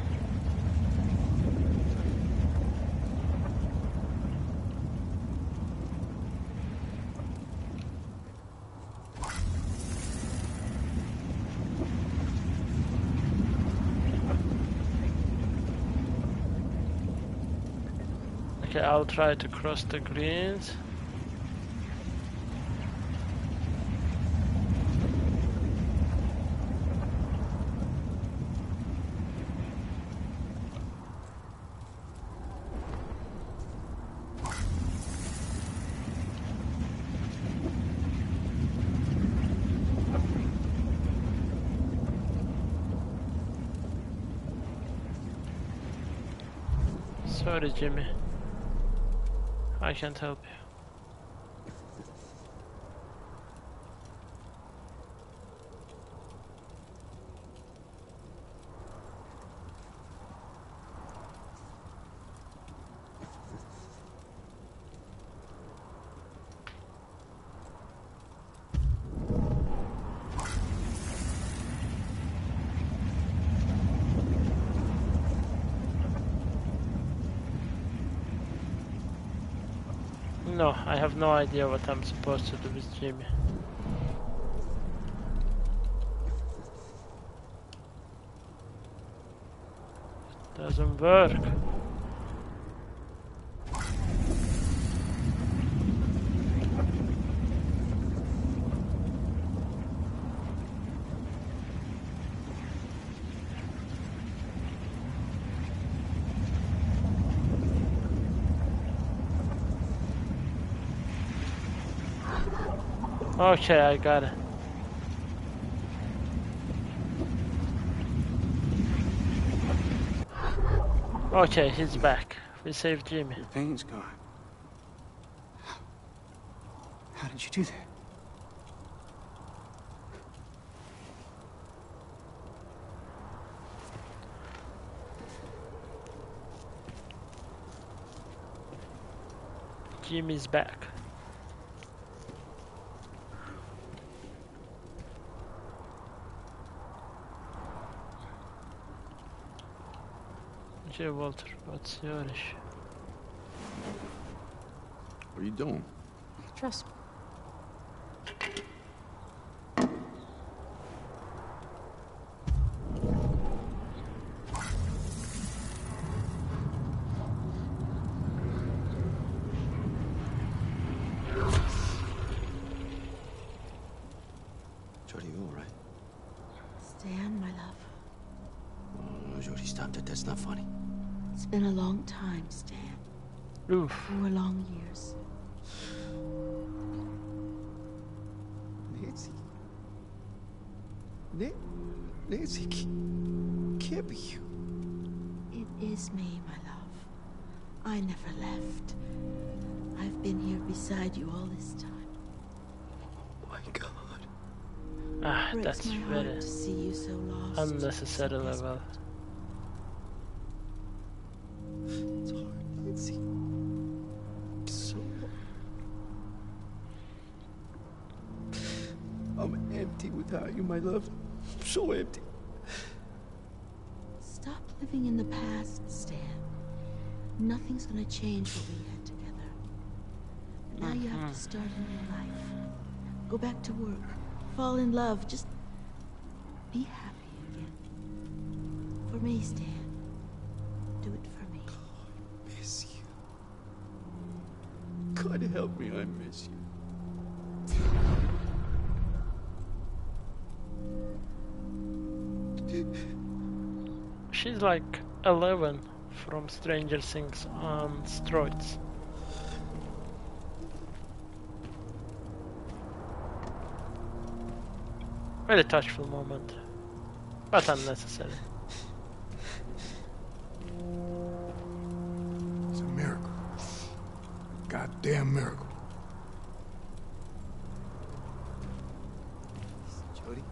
Okay, I'll try to cross the greens. Sorry, Jimmy. I can't help you. No, idea what I'm supposed to do with Jimmy. Doesn't work. Okay, I got it. Okay, he's back. We saved Jimmy. The pain's gone. How did you do that? Jimmy's back. Okay, Walter, what's your issue? What are you doing? Trust me. Beside you all this time. My God. Ah, Breaks that's my heart very to see you so lost. unnecessary so level. It's hard, Nancy. So I'm empty without you, my love. So empty. Stop living in the past, Stan. Nothing's gonna change what we had together. Now you have to start a new life. Go back to work. Fall in love. Just be happy again. For me, Stan. Do it for me. miss you. God help me, I miss you. She's like 11 from Stranger Things um, on steroids. Very touchful moment, but unnecessary. It's a miracle. Goddamn miracle. Jodie?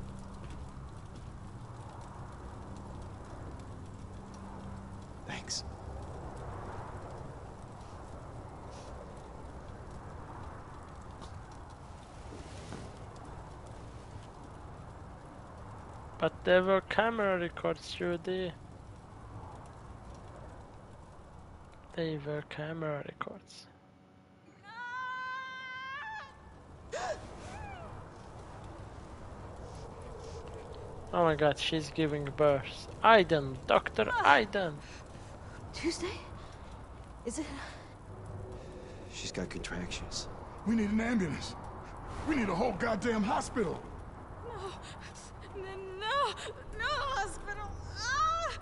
Thanks. But there were camera records through the. They were camera records. Oh my god, she's giving birth. Aiden, Dr. Aiden. Tuesday? Is it? She's got contractions. We need an ambulance. We need a whole goddamn hospital. No, no, no hospital. Ah!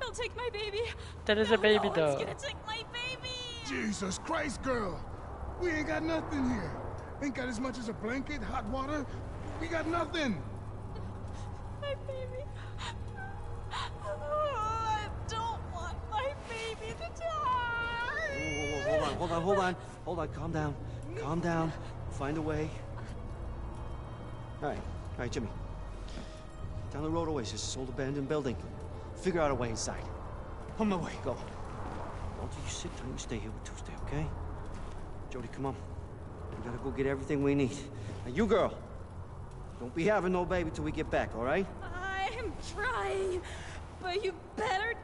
They'll take my baby. There is a baby no though. one's gonna take my baby. Jesus Christ, girl. We ain't got nothing here. Ain't got as much as a blanket, hot water. We got nothing. My baby. Oh, I don't want my baby to die. Whoa, whoa, whoa, hold on, hold on, hold on. Hold on, calm down. Calm down. Find a way. All right, all right, Jimmy. Down the road always, there's this old abandoned building. Figure out a way inside. On my way. Go. Walter, you sit tight and stay here with Tuesday, okay? Jodie, come on. We gotta go get everything we need. Now, you girl, don't be having no baby till we get back, all right? I'm trying, but you better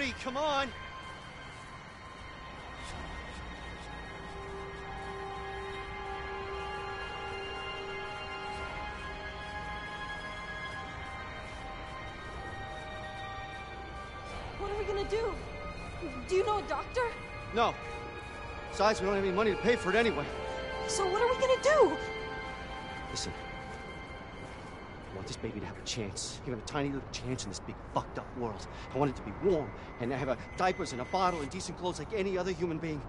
Jodie, come on! What are we gonna do? Do you know a doctor? No. Besides, we don't have any money to pay for it anyway. So what are we gonna do? Listen. I want this baby to have a chance. Give it a tiny little chance in this big fucked up world. I want it to be warm and have a diapers and a bottle and decent clothes like any other human being.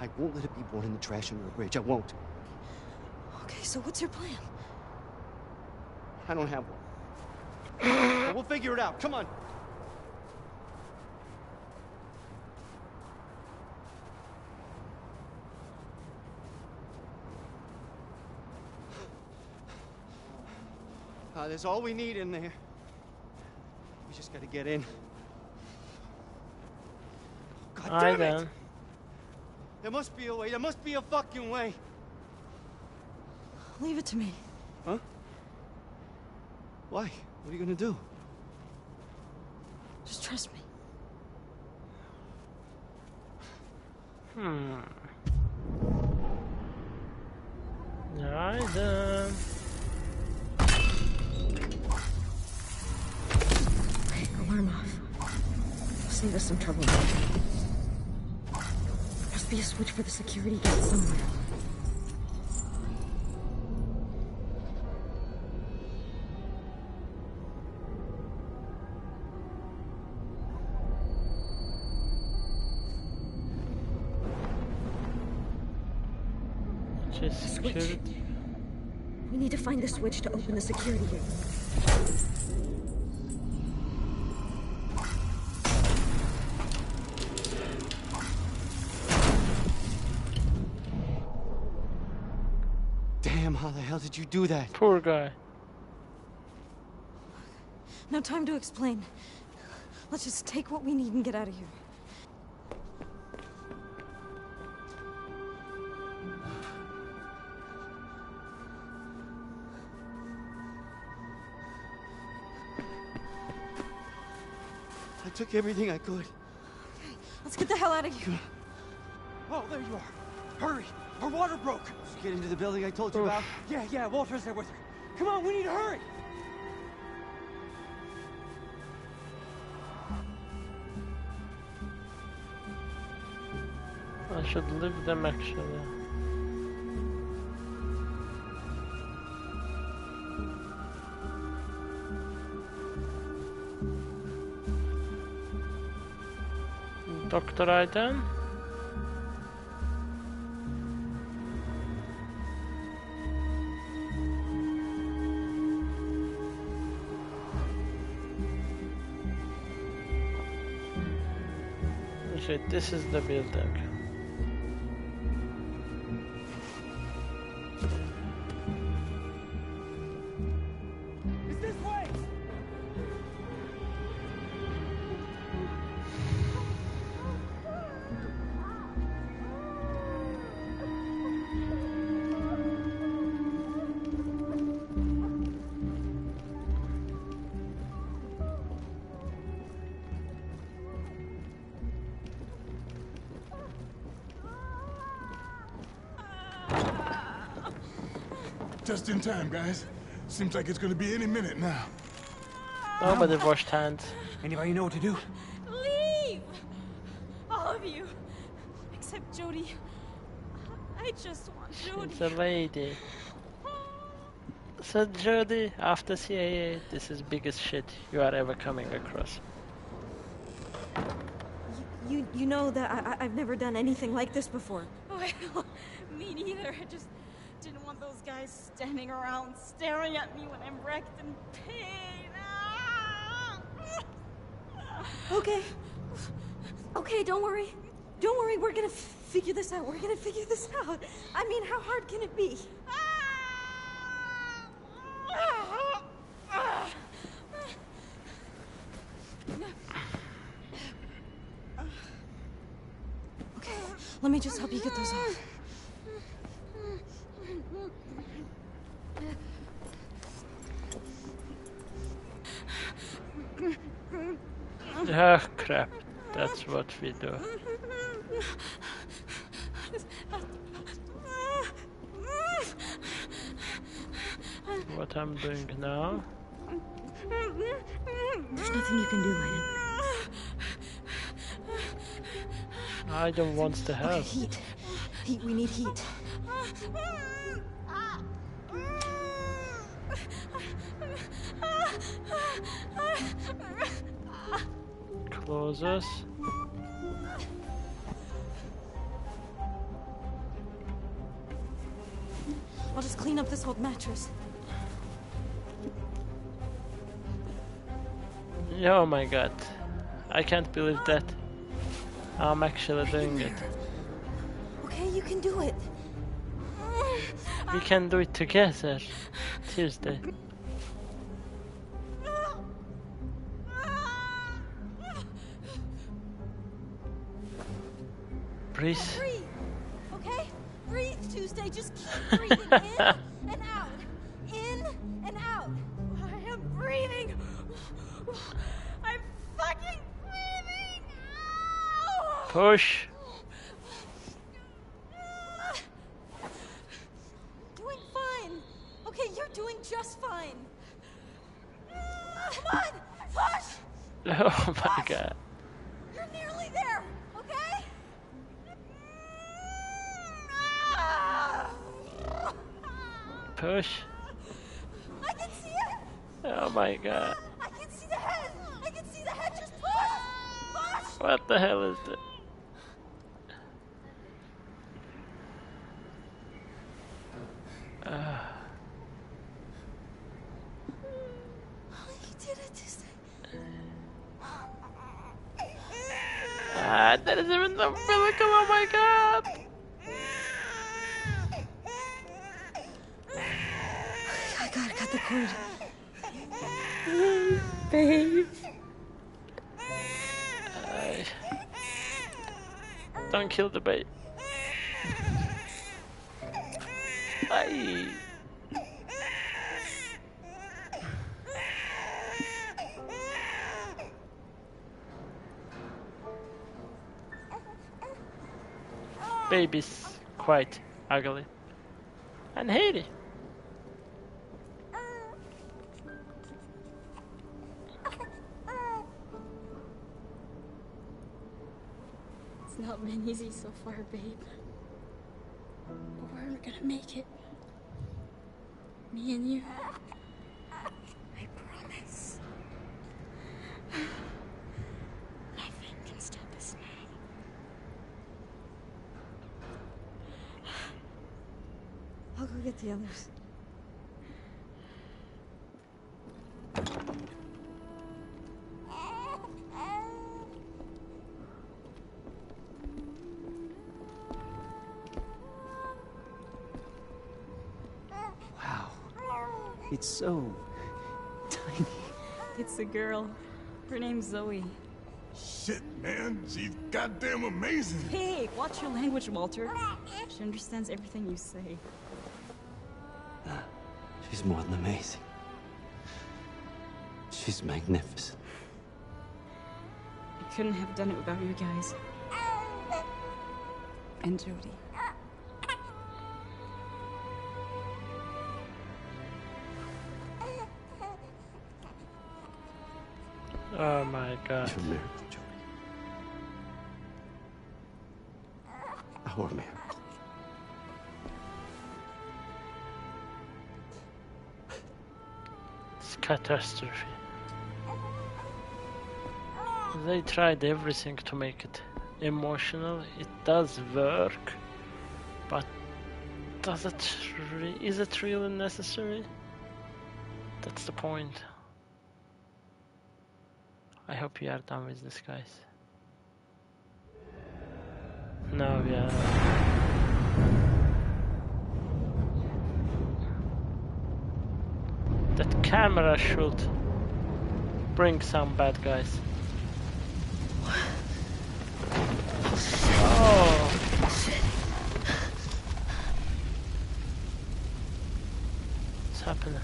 I won't let it be born in the trash under a bridge. I won't. Okay, so what's your plan? I don't have one. we'll figure it out. Come on. Uh, there's all we need in there. We just gotta get in. God Aye damn it! then. There must be a way. There must be a fucking way. Leave it to me. Huh? Why? What are you gonna do? Just trust me. Hmm. Alright then. Alarm off. Save us some trouble. Must be a switch for the security gate somewhere. Just Switch. We need to find the switch to open the security gate. Did you do that? Poor guy. No time to explain. Let's just take what we need and get out of here. I took everything I could. Okay, Let's get the hell out of here. Oh, there you are. Hurry. Her water broke. Did you get into the building I told you about? Yeah, yeah, Walter's there with her. Come on, we need to hurry. I should leave them actually. Dr. Aiden? This is the building. In time, guys. Seems like it's gonna be any minute now. Oh, Nobody washed hands. Anybody you know what to do? Leave! All of you. Except Jodie. I just want Jodie. She's a lady. So Jodie, after CIA, this is biggest shit you are ever coming across. You, you know that I, I- I've never done anything like this before. Well, me neither. I just didn't want those guys standing around staring at me when I'm wrecked in pain. Ah! Okay. Okay, don't worry. Don't worry, we're gonna figure this out. We're gonna figure this out. I mean, how hard can it be? Okay, let me just help you get those off. Ah, crap. What I'm doing now. There's nothing you can do, Aiden. I don't want to Okay, help. heat. Heat, we need heat. Closes. I'll just clean up this old mattress. Oh my god. I can't believe that. I'm actually doing it. Okay, you can do it. We can do it together. Tuesday. Breathe. Breathe. Tuesday. Just keep [laughs] breathing in and out. In and out. I am breathing. I'm fucking breathing. Ow! Push. Doing fine. Okay, you're doing just fine. Come on, push. [laughs] Oh my god. You're nearly there. Okay? Push. I can see it. Oh my god. I can see the head. I can see the head. Just push. Push. What the hell is that? Uh, You did it, Tuesday. ah, that is even the umbilical. Oh my god. I gotta cut the cord. Babe. Ay. Don't kill the babe. Ay. Baby's quite ugly and hairy. It's not been easy so far, babe. But we're gonna make it. Me and you. I promise. Nothing can stop us now. I'll go get the others. Wow. It's so tiny. It's a girl. Her name's Zoe. Shit, man. She's goddamn amazing. Hey, watch your language, Walter. She understands everything you say. She's more than amazing. She's magnificent. I couldn't have done it without you guys. And Jodie. Oh my god. Catastrophe. They tried everything to make it emotional. It does work, but does it? Is it really necessary? That's the point. I hope you are done with this, guys. No, we camera should bring some bad guys. Oh. What's happening?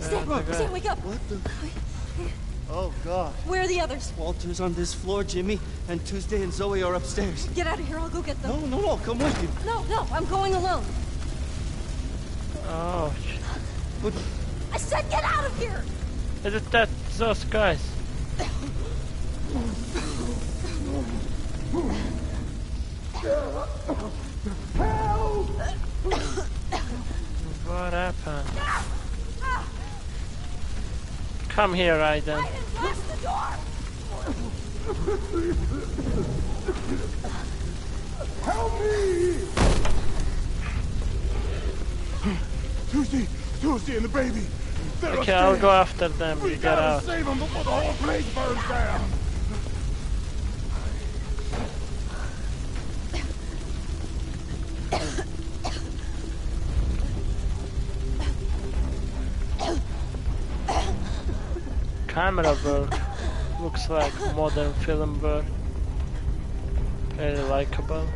Sam, my Sam, wake up. What the? God. Where are the others? Walter's on this floor, Jimmy, and Tuesday and Zoe are upstairs. Get out of here. I'll go get them. No, no, no, come with me. No, no, I'm going alone. Oh, But I said get out of here. is it that those guys? What happened? Come here, Aiden. Help and the baby. They're Okay, I'll go after them. We You get gotta out. save them before the whole place burns down. Camera work looks like modern film work. Very likable.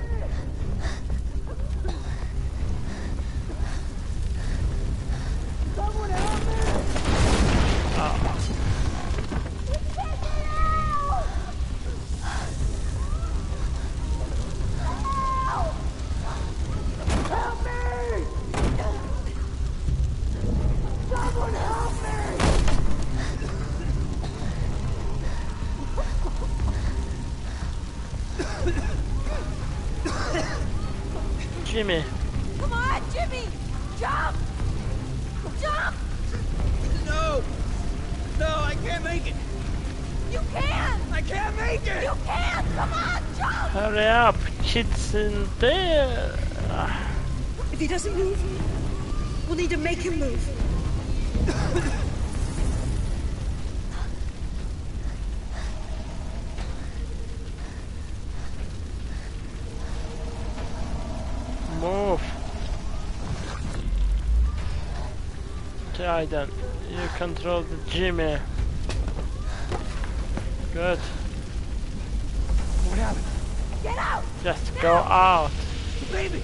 In there! If he doesn't move, we'll need to make him move. Move! Okay, Aiden, you control the Jimmy. Good. Go out. The baby!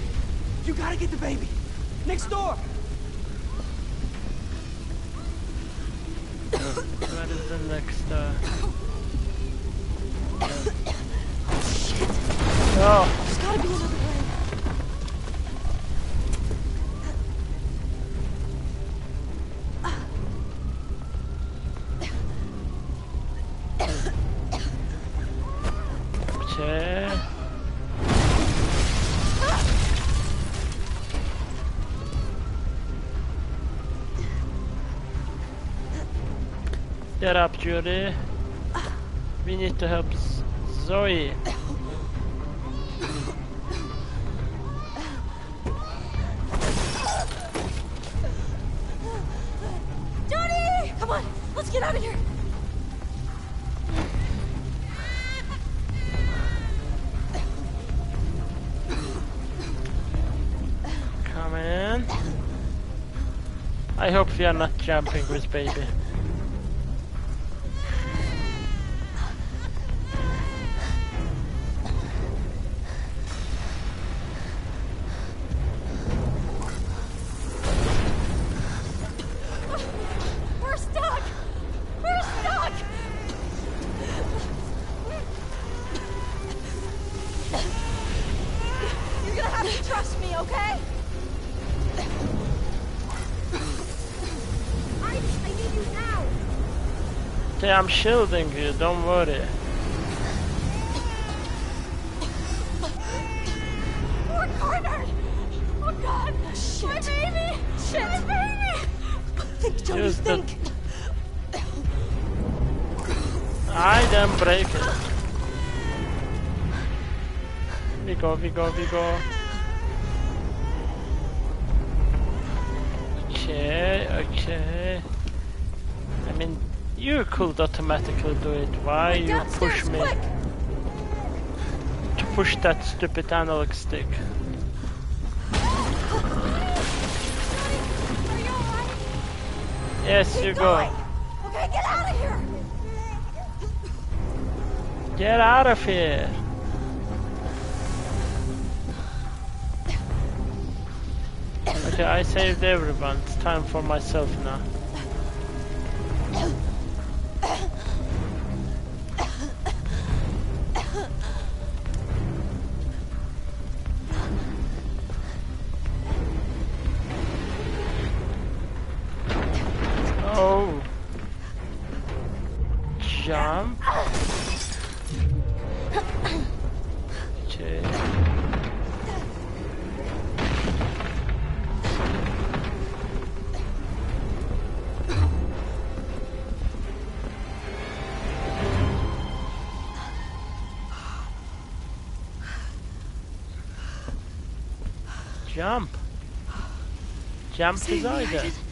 You gotta get the baby! Next door! [coughs] Where is the next? Uh... jumping with baby. I'm shielding you, don't worry. We're cornered! Oh god! Shit! My baby! Shit! My baby! Think, Johnny, Use the- think! I then break it. We go, we go, we go. Automatically do it. Why you push me quick! to push that stupid analog stick? Yes, you go. Okay, get out of here! Get out of here. Okay, I saved everyone. It's time for myself now. Jump. Jump Save to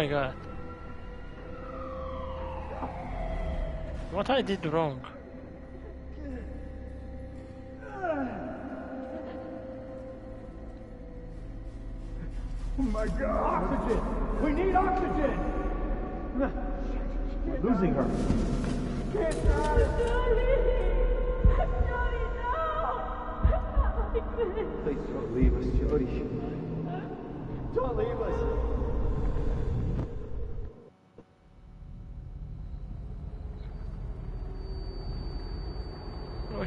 my god. What I did wrong? Oh my god! Oxygen! We need oxygen! We're losing her. Please don't leave us, Jodie. Don't leave us.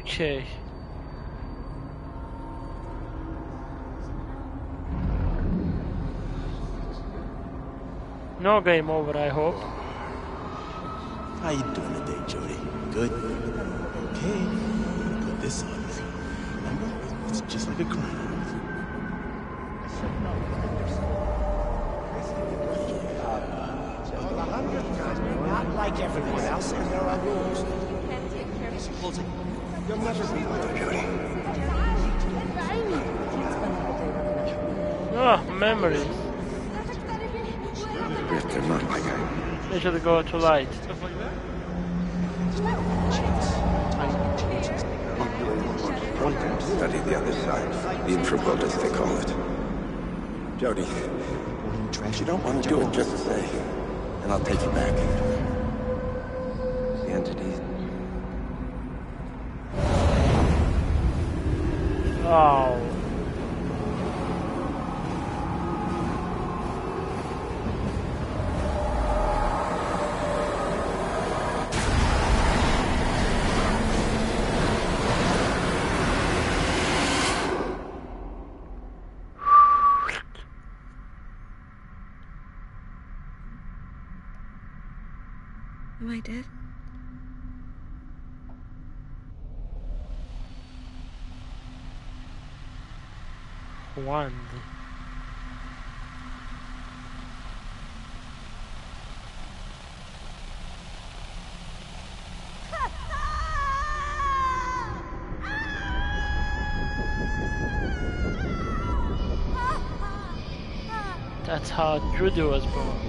Okay. No game over, I hope. How you doing today, Jodie? Good? Okay. I'm gonna put this on you. Remember? It's just like a crown. Not like everyone else, and there are rules. Halsey, You'll Jodie. Oh, memories. They should go to light. Them to study the other side. The infraworld, as they call it. Jodie, if you don't want to do it, just say. And I'll take you back. The entities. Oh. Am I dead? One. That's how Judy was born.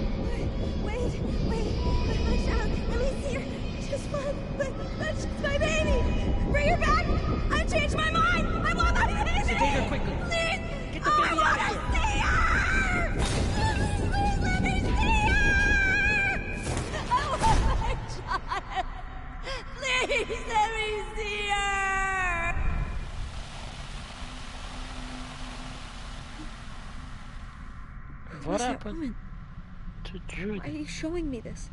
What happened woman? to Judy? Why are you showing me this?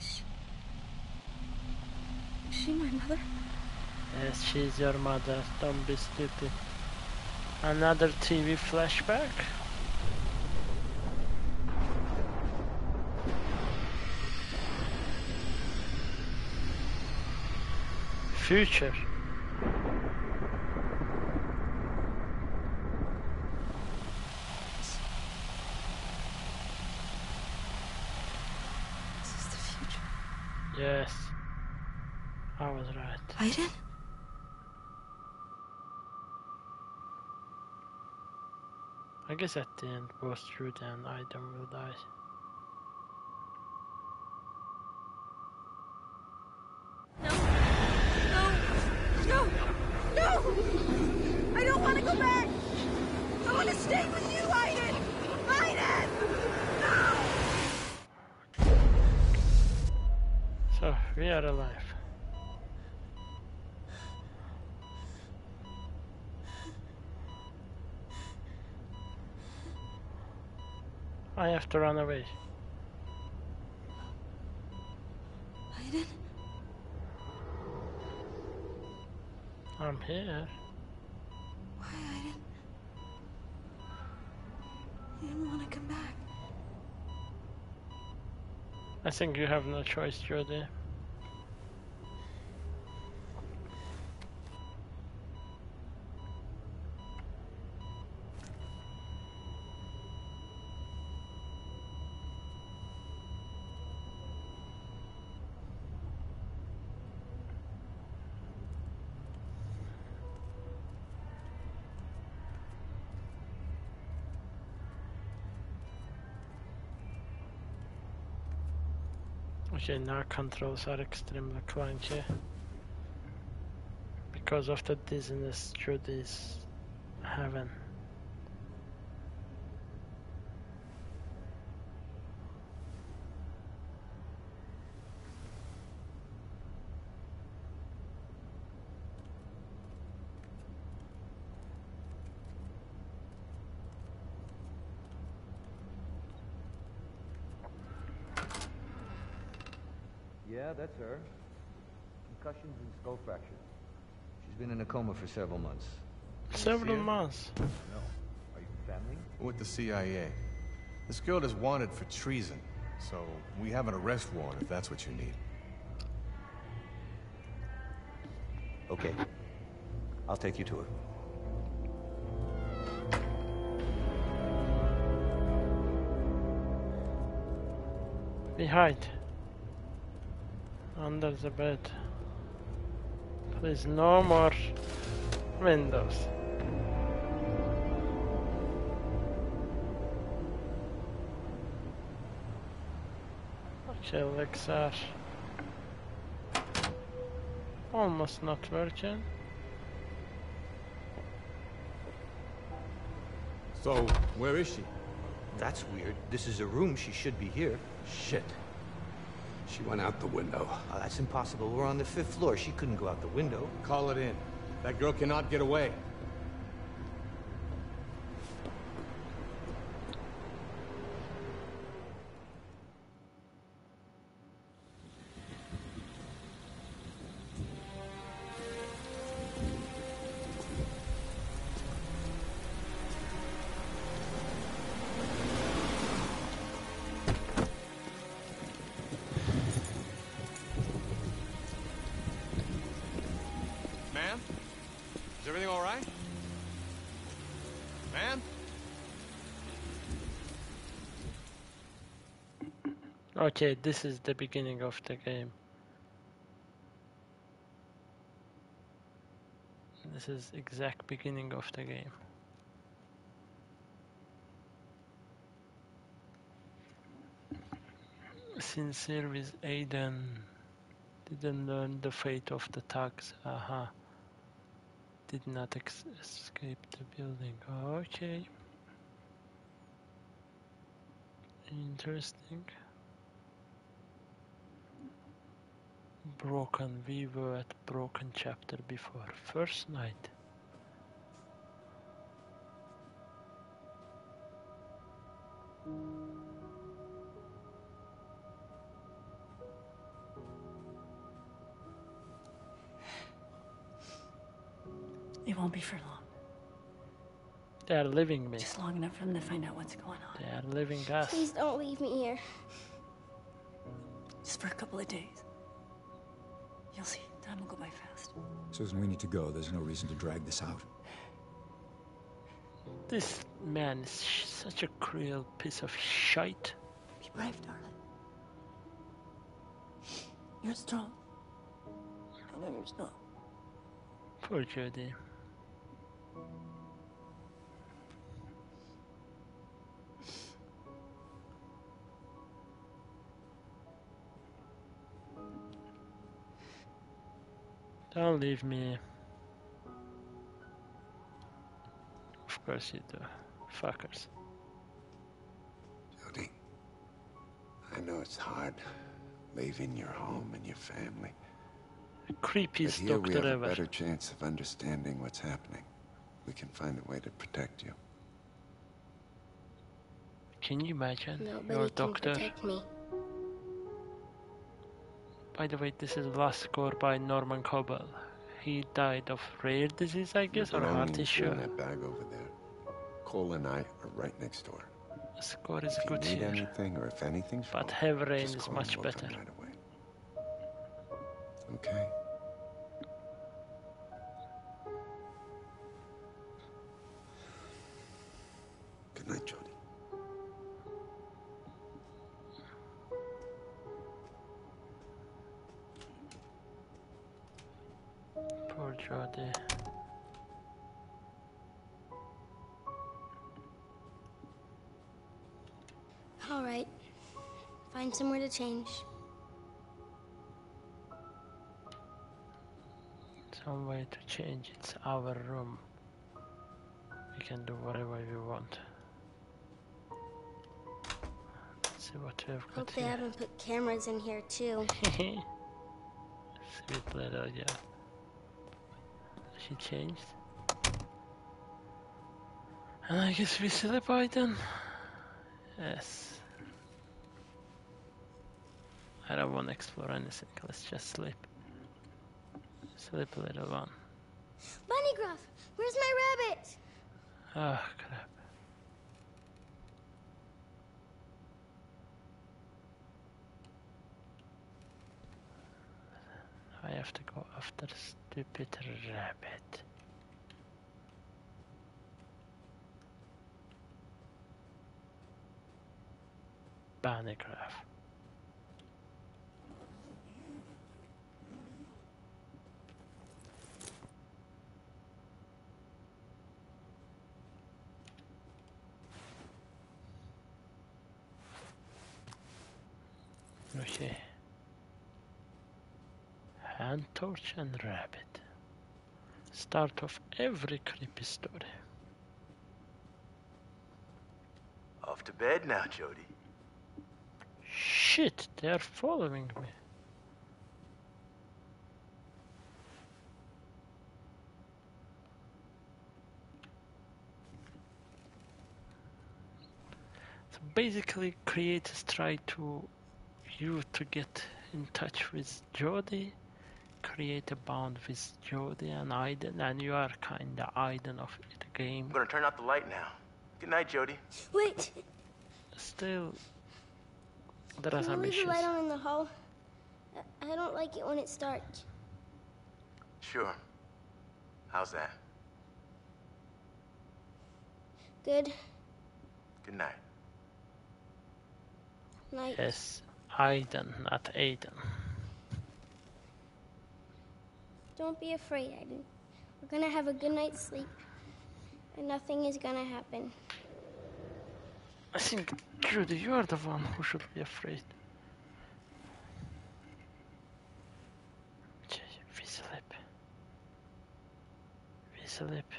Is she, is she my mother? Yes, she's your mother. Don't be stupid. Another TV flashback? Future. This is the future. Yes. I was right. Aiden? I guess that didn't at the end both Judy and Aiden will die. No, no. I don't want to go back. I want to stay with you, Aiden. Aiden. No. So we are alive. I have to run away. Aiden? I'm here. Why, Aiden? You didn't want to come back. I think you have no choice, Jodie. Okay, now controls are extremely clunky. Because of the dizziness Judy's having. Yeah, that's her. Concussions and skull fracture. She's been in a coma for several months. Several months. No. Are you family? With the CIA. This girl is wanted for treason, so we have an arrest warrant if that's what you need. Okay. I'll take you to her. Behind. Under the bed. Please, no more windows. Okay, legs are almost not working. So, where is she? That's weird. This is a room. She should be here. Shit. She went out the window. Oh, that's impossible. We're on the fifth floor. She couldn't go out the window. Call it in. That girl cannot get away. Ma'am? Is everything all right? Ma'am? Okay, this is the beginning of the game. This is exact beginning of the game. Sincere with Aiden didn't learn the fate of the thugs. Aha. Did not escape the building. Okay. Interesting. Broken. We were at broken chapter before. First night. Won't be for long. They are living me. Just long enough for them to find out what's going on. They are living us. Please don't leave me here. Just for a couple of days. You'll see. Time will go by fast. Susan, we need to go. There's no reason to drag this out. This man is sh- such a cruel piece of shite. Be brave, darling. You're strong. I know you're strong. Poor Jodie. Don't leave me. Of course you do. Fuckers. Jodie, I know it's hard leaving your home and your family. But Creepiest here we doctor have a better chance of understanding what's happening. We can find a way to protect you. Can you imagine Nobody your can doctor? me. By the way, this is the last score by Normand Corbeil. He died of rare disease, I guess, Your or heart belongings are issue. in that bag over there. Cole and I are right next door. The score is if good you need here, anything or if anything's but wrong, heavy rain just is call and much better. right away. Okay. Good night, Jodie. Poor Jodie. All right. Find somewhere to change. Some way to change. It's our room. We can do whatever we want. See what have got Hope they here. haven't put cameras in here too. [laughs] Sweet little yeah. She changed. And I guess we sleep by then. Yes. I don't want to explore anything. Let's just sleep. Sleep, a little one. Bunny Gruff, where's my rabbit? Oh, crap. I have to go after stupid rabbit. Bannygraph. Okay. Hand torch and rabbit. Start of every creepy story. Off to bed now, Jodie. Shit, they are following me. So basically, creators try to you to get in touch with Jodie, create a bond with Jodie and Aiden, and you are kinda Aiden of the game. I'm gonna turn out the light now. Good night, Jodie. Wait, Still, there are can you some leave the issues. light on in the hall? I- I don't like it when it's dark. Sure. How's that? Good Good night. night. Yes, Aiden, not Aiden. Don't be afraid, Aiden. We're gonna have a good night's sleep, and nothing is gonna happen. I think, Judy, you are the one who should be afraid. Okay, we sleep. We sleep.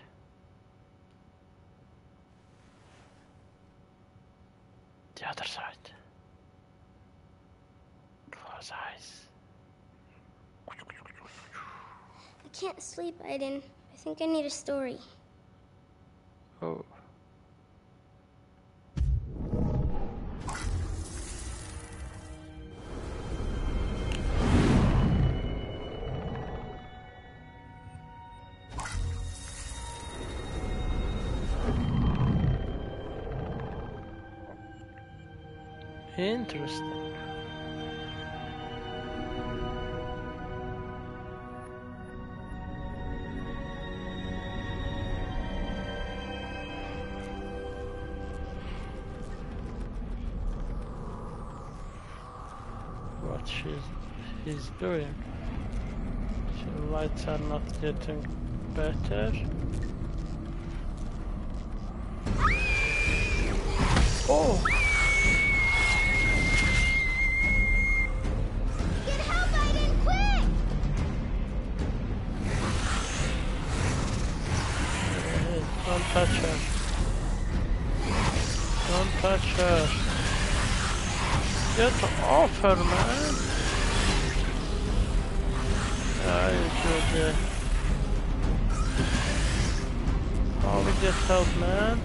The other side. Close eyes. I can't sleep, Aiden. I think I need a story. Oh. Interesting. Doing. The lights are not getting better. Oh! Get help, Aiden, quick! Hey, Don't touch her. Don't touch her. Get off her, man. Help, man.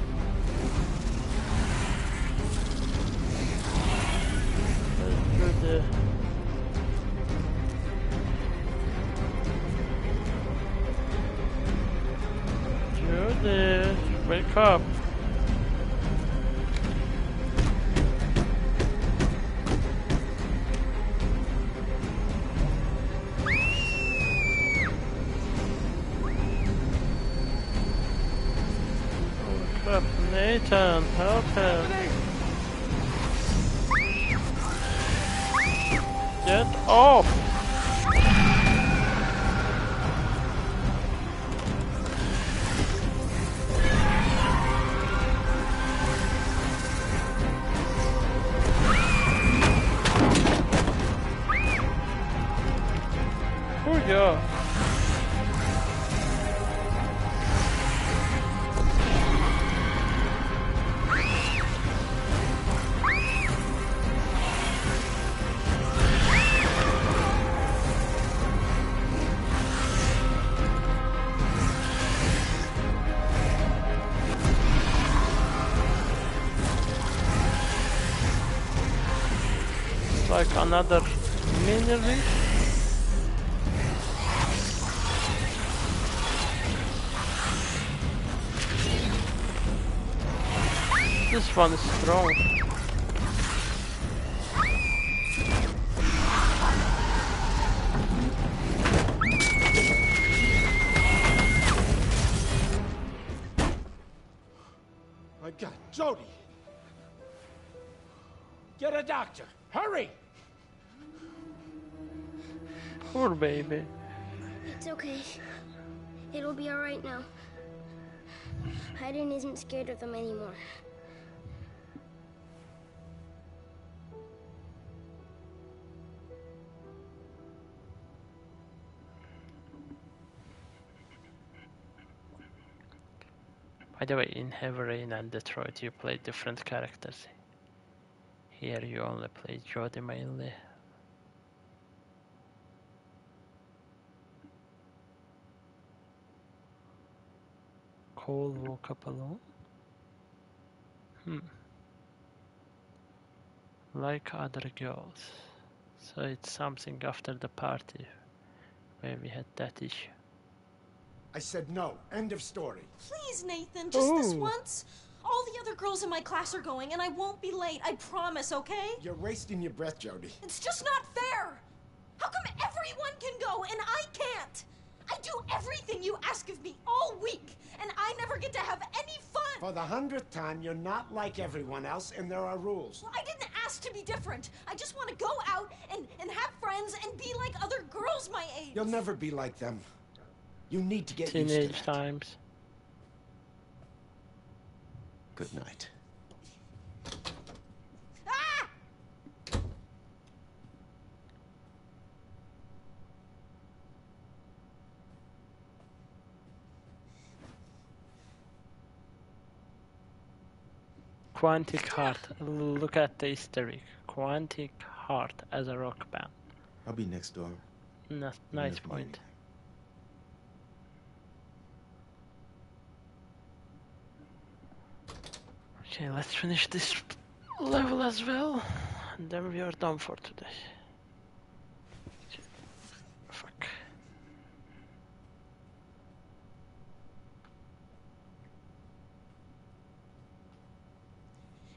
Nathan, like another mini. This one is strong. My God, Jodie! Get a doctor! Hurry! Poor baby. It's okay. It'll be alright now. Aiden isn't scared of them anymore. By the way, in Heavy Rain and Detroit, you play different characters. Here, you only play Jodie mainly. Cole woke up alone. Hmm. Like other girls. So it's something after the party where we had that issue. I said no. End of story. Please, Nathan, just this once. All the other girls in my class are going, and I won't be late. I promise, okay? You're wasting your breath, Jodie. It's just not fair. How come everyone can go and I can't? I do everything you ask of me all week, and I never get to have any fun. For the hundredth time, you're not like everyone else, and there are rules. Well, I didn't ask to be different. I just want to go out and, and have friends and be like other girls my age. You'll never be like them. You need to get used to Teenage that. times. Good night. Quantic Heart. Look at the history. Quantic Heart as a rock band. I'll be next door. Nice point. Okay, let's finish this level as well, and then we are done for today. Fuck.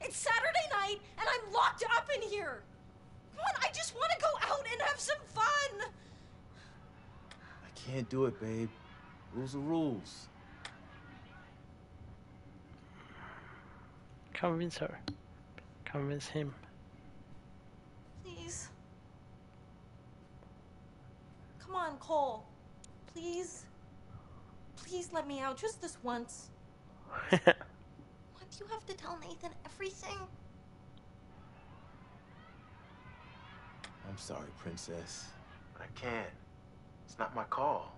It's Saturday night, and I'm locked up in here. Come on, I just want to go out and have some fun. I can't do it, babe. Rules are rules. Convince her. Convince him. Please. Come on, Cole. Please. Please let me out just this once. [laughs] What do you have to tell Nathan everything? I'm sorry, princess. But I can't. It's not my call.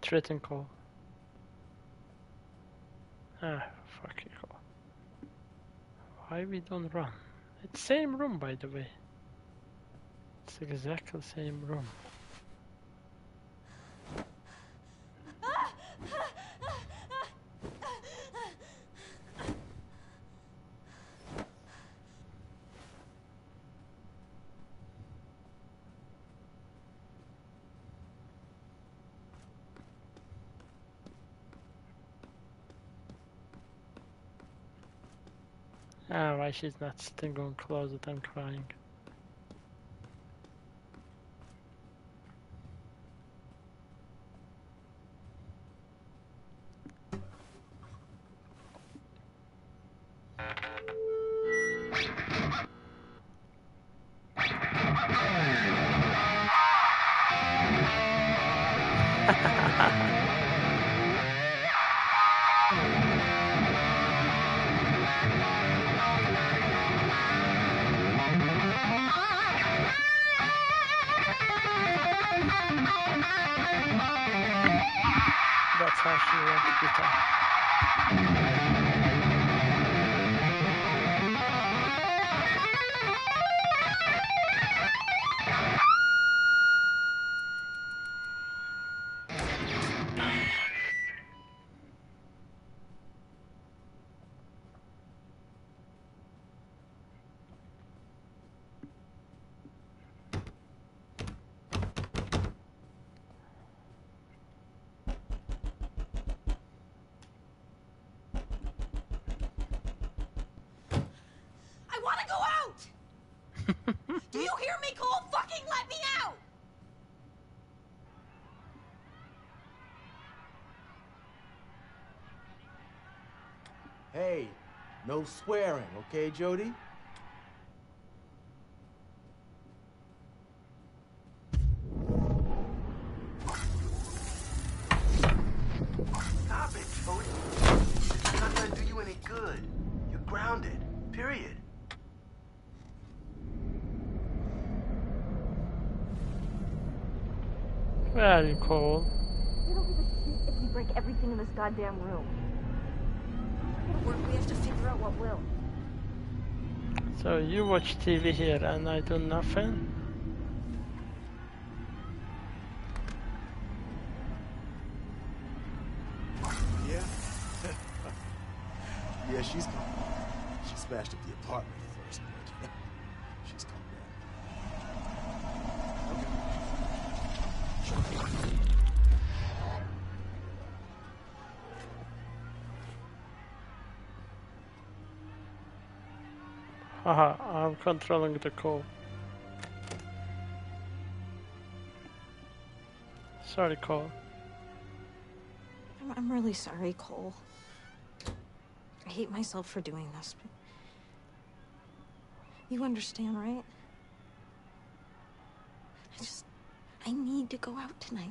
Threaten call. Ah, fuck you call. Why we don't run? It's same room by the way. It's exactly same room. Why she's not sitting on closet and crying. Hear me, Cole? Fucking let me out! Hey, no swearing, okay, Jodie? Stop it, Jodie. It's not gonna do you any good. You're grounded. Period. Very cool. We don't give a shit if we break everything in this goddamn room. We're gonna work. We have to figure out what will. So you watch TV here and I do nothing? Controlling the call. Sorry, Cole. I'm, really sorry, Cole. I hate myself for doing this. But you understand, right? I just. I need to go out tonight.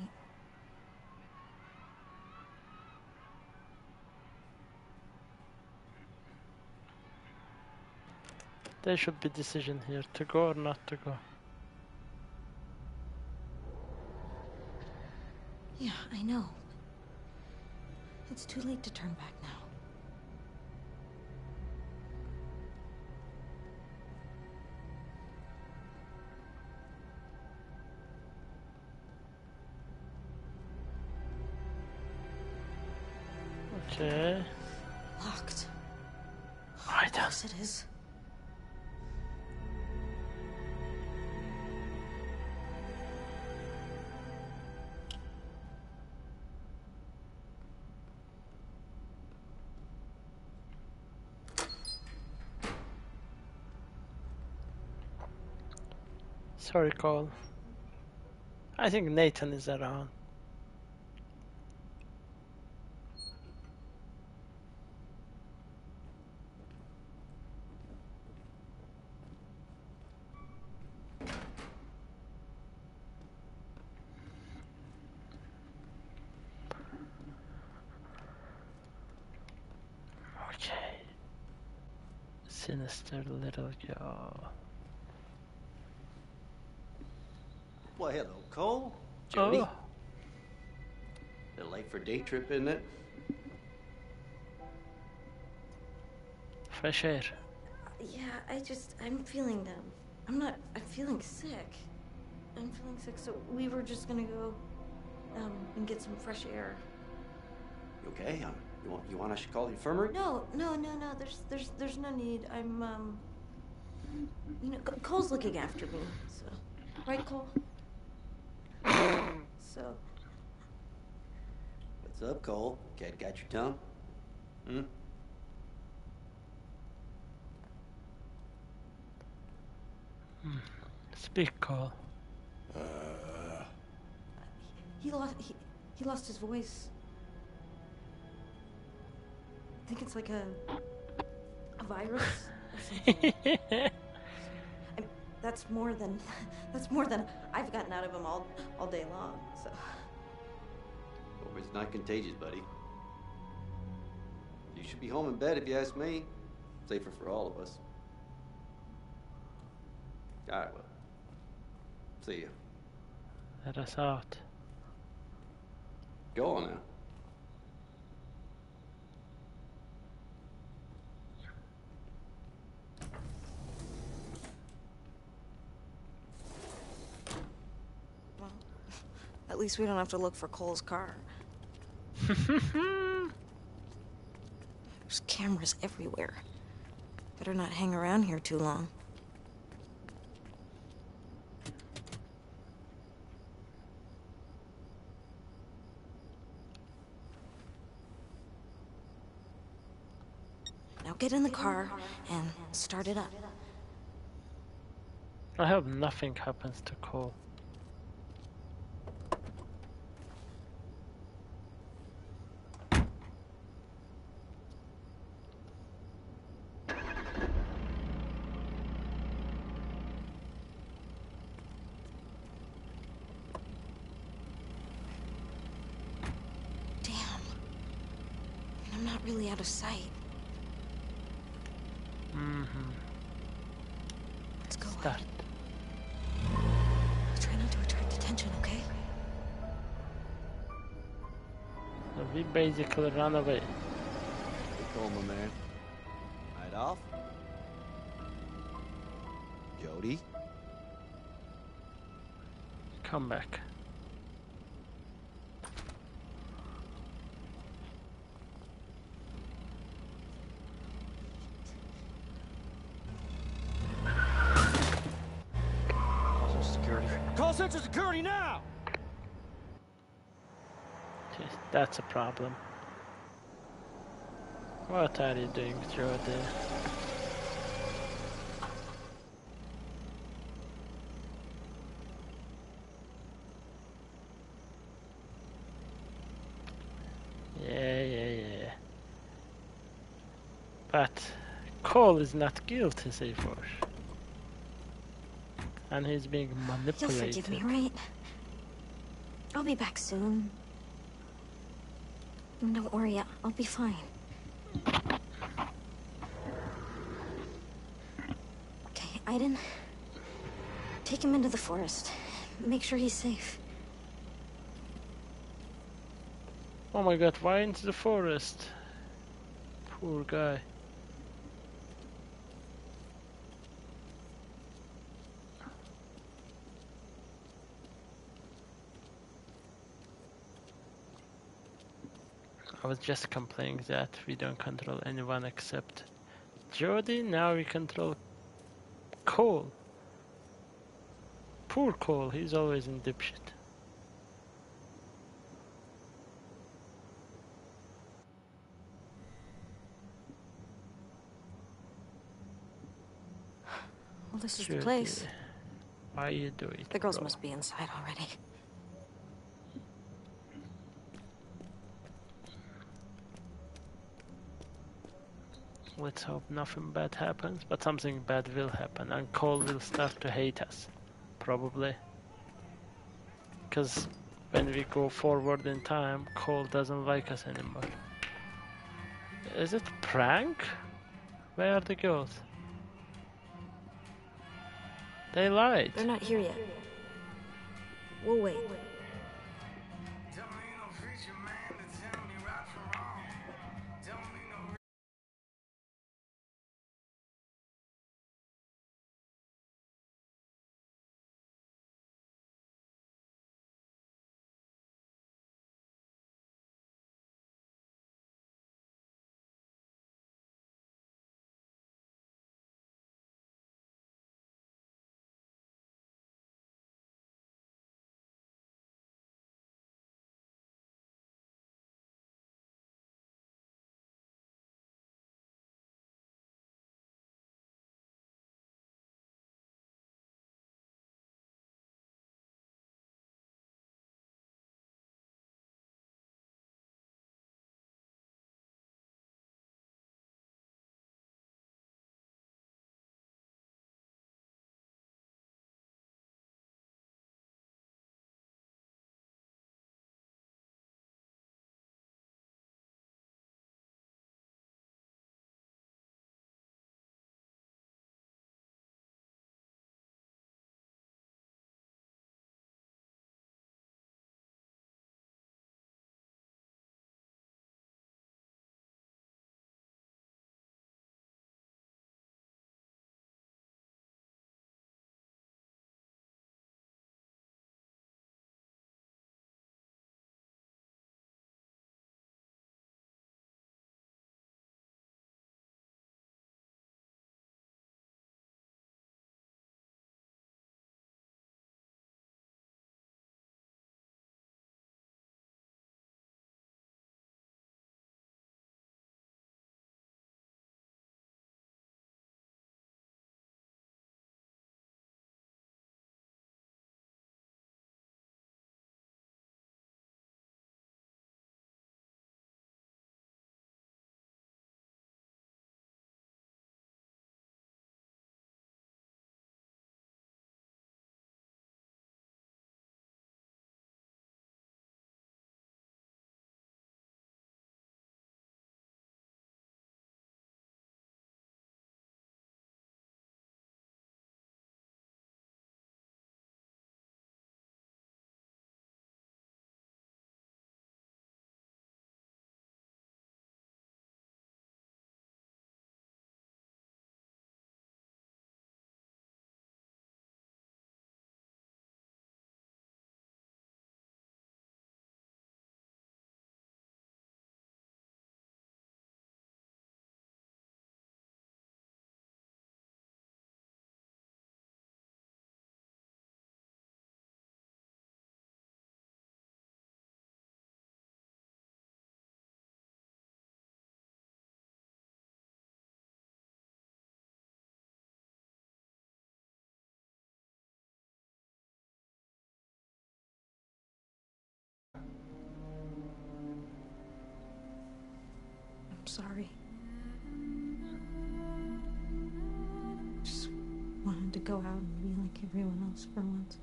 There should be decision here to go or not to go. Yeah, I know. It's too late to turn back now. Okay. Locked. I don't. Yes, it is. Sorry, call. I think Nathan is around. Okay. Sinister little girl. Well, hello, Cole. Jodie. Oh. Bit late for a day trip, isn't it? Fresh air. Yeah, I just. I'm feeling them. I'm not. I'm feeling sick. I'm feeling sick, so we were just gonna go um, and get some fresh air. You okay? Uh, you want you want us to call the infirmary? No, no, no, no. There's, there's, there's no need. I'm, um, you know, Cole's looking after me. So, right, Cole? so. What's up, Cole? Cat got your tongue? Hmm? hmm. Speak, Cole. Uh. He, he lost. He, he lost his voice. I think it's like a a virus. [laughs] that's more than that's more than I've gotten out of him all all day long. So Hope it's not contagious, buddy. You should be home in bed if you ask me. Safer for all of us. All right, well. See you. Let us out. Go on now. at least we don't have to look for Cole's car. [laughs] There's cameras everywhere. Better not hang around here too long. Now get in the car and start it up. I hope nothing happens to Cole. Damn. I'm not really out of sight. Mm-hmm. Let's go. Start. Try not to attract attention, okay? So we basically run away. Good call, my man. Right off. Jodie. Come back. Call security. Call Central Security now! Jeez, That's a problem. What are you doing, through there? Yeah, yeah, yeah. But Cole is not guilty, Seaforth. And he's being manipulated. You'll forgive me, right? I'll be back soon. Don't worry, I'll be fine. Okay, Aiden. Take him into the forest. Make sure he's safe. Oh my god, why into the forest? Poor guy. Was just complaining that we don't control anyone except Jodie. Now we control Cole. Poor Cole, he's always in dipshit. Well, this is the Jodie, place. Why are you do it? The girls bro? must be inside already. Let's hope nothing bad happens, but something bad will happen, and Cole will start to hate us. Probably. Because when we go forward in time, Cole doesn't like us anymore. Is it prank? Where are the girls? They lied. They're not here yet. We'll wait. Sorry. Just wanted to go out and be like everyone else for once.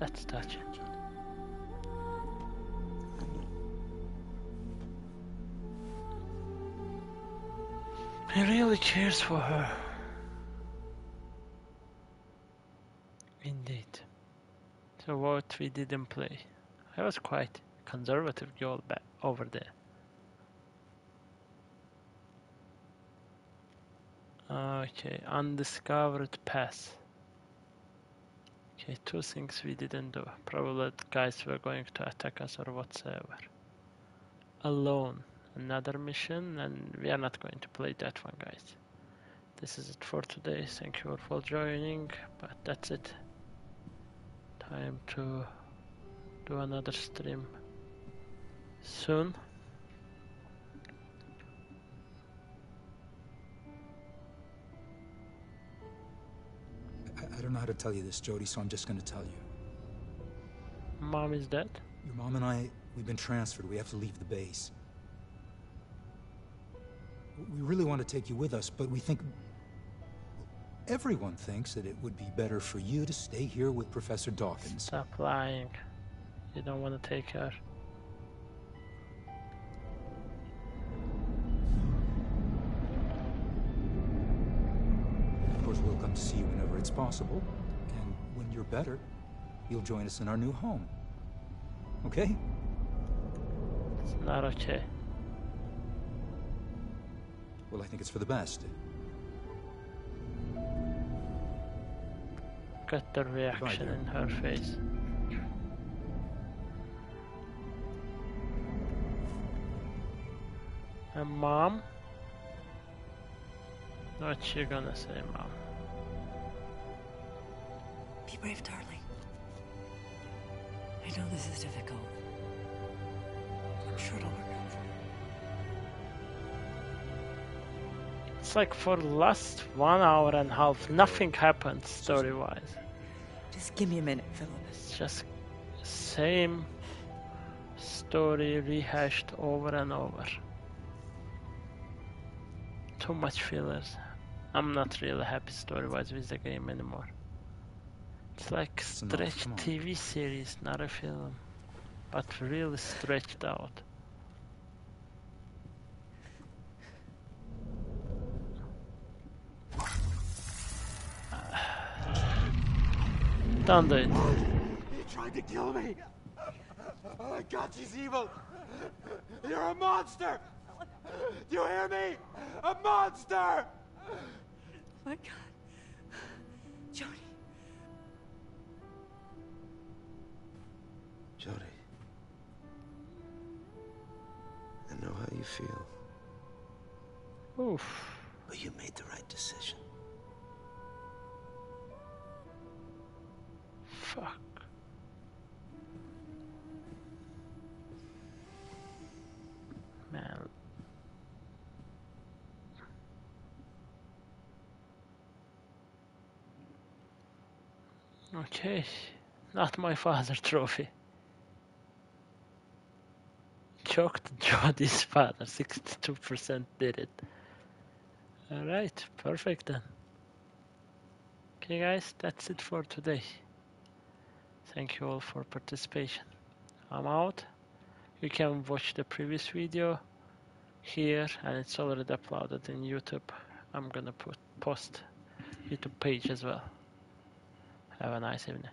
That's touching. He really cares for her. Indeed. So what we didn't play. I was quite conservative girl back over there. Okay, undiscovered pass. Okay, two things we didn't do. Probably guys were going to attack us or whatsoever. Alone. Another mission and we are not going to play that one guys. This is it for today. Thank you all for joining, but that's it. Time to do another stream soon. Don't know how to tell you this, Jodie, so I'm just gonna tell you. Mom is dead? Your mom and I, we've been transferred. We have to leave the base. We really want to take you with us, but we think... Everyone thinks that it would be better for you to stay here with Professor Dawkins. Stop lying. You don't want to take her. Possible. And when you're better, you'll join us in our new home. Okay? It's not okay. Well, I think it's for the best. At the reaction in her face. And mom? What's she gonna say, mom? Be brave, darling. I know this is difficult. I'm sure it'll work out. It's like for the last one hour and a half, nothing happened story-wise. Just give me a minute, Philip. It's just same story rehashed over and over. Too much fillers. I'm not really happy story-wise with the game anymore. It's like enough, stretched come. TV series, not a film, but really stretched out. Don't do it. He tried to kill me. Oh my God, she's evil. You're a monster. Do you hear me? A monster. Oh My God. Jodie. Jodie. I know how you feel. Oof. But you made the right decision. Fuck. Man. Okay. Not my father trophy. Choked [laughs] Jodie's father. 62% did it. Alright, perfect then. Okay guys, that's it for today. Thank you all for participation. I'm out. You can watch the previous video here and it's already uploaded in YouTube. I'm gonna put post YouTube page as well. Have a nice evening.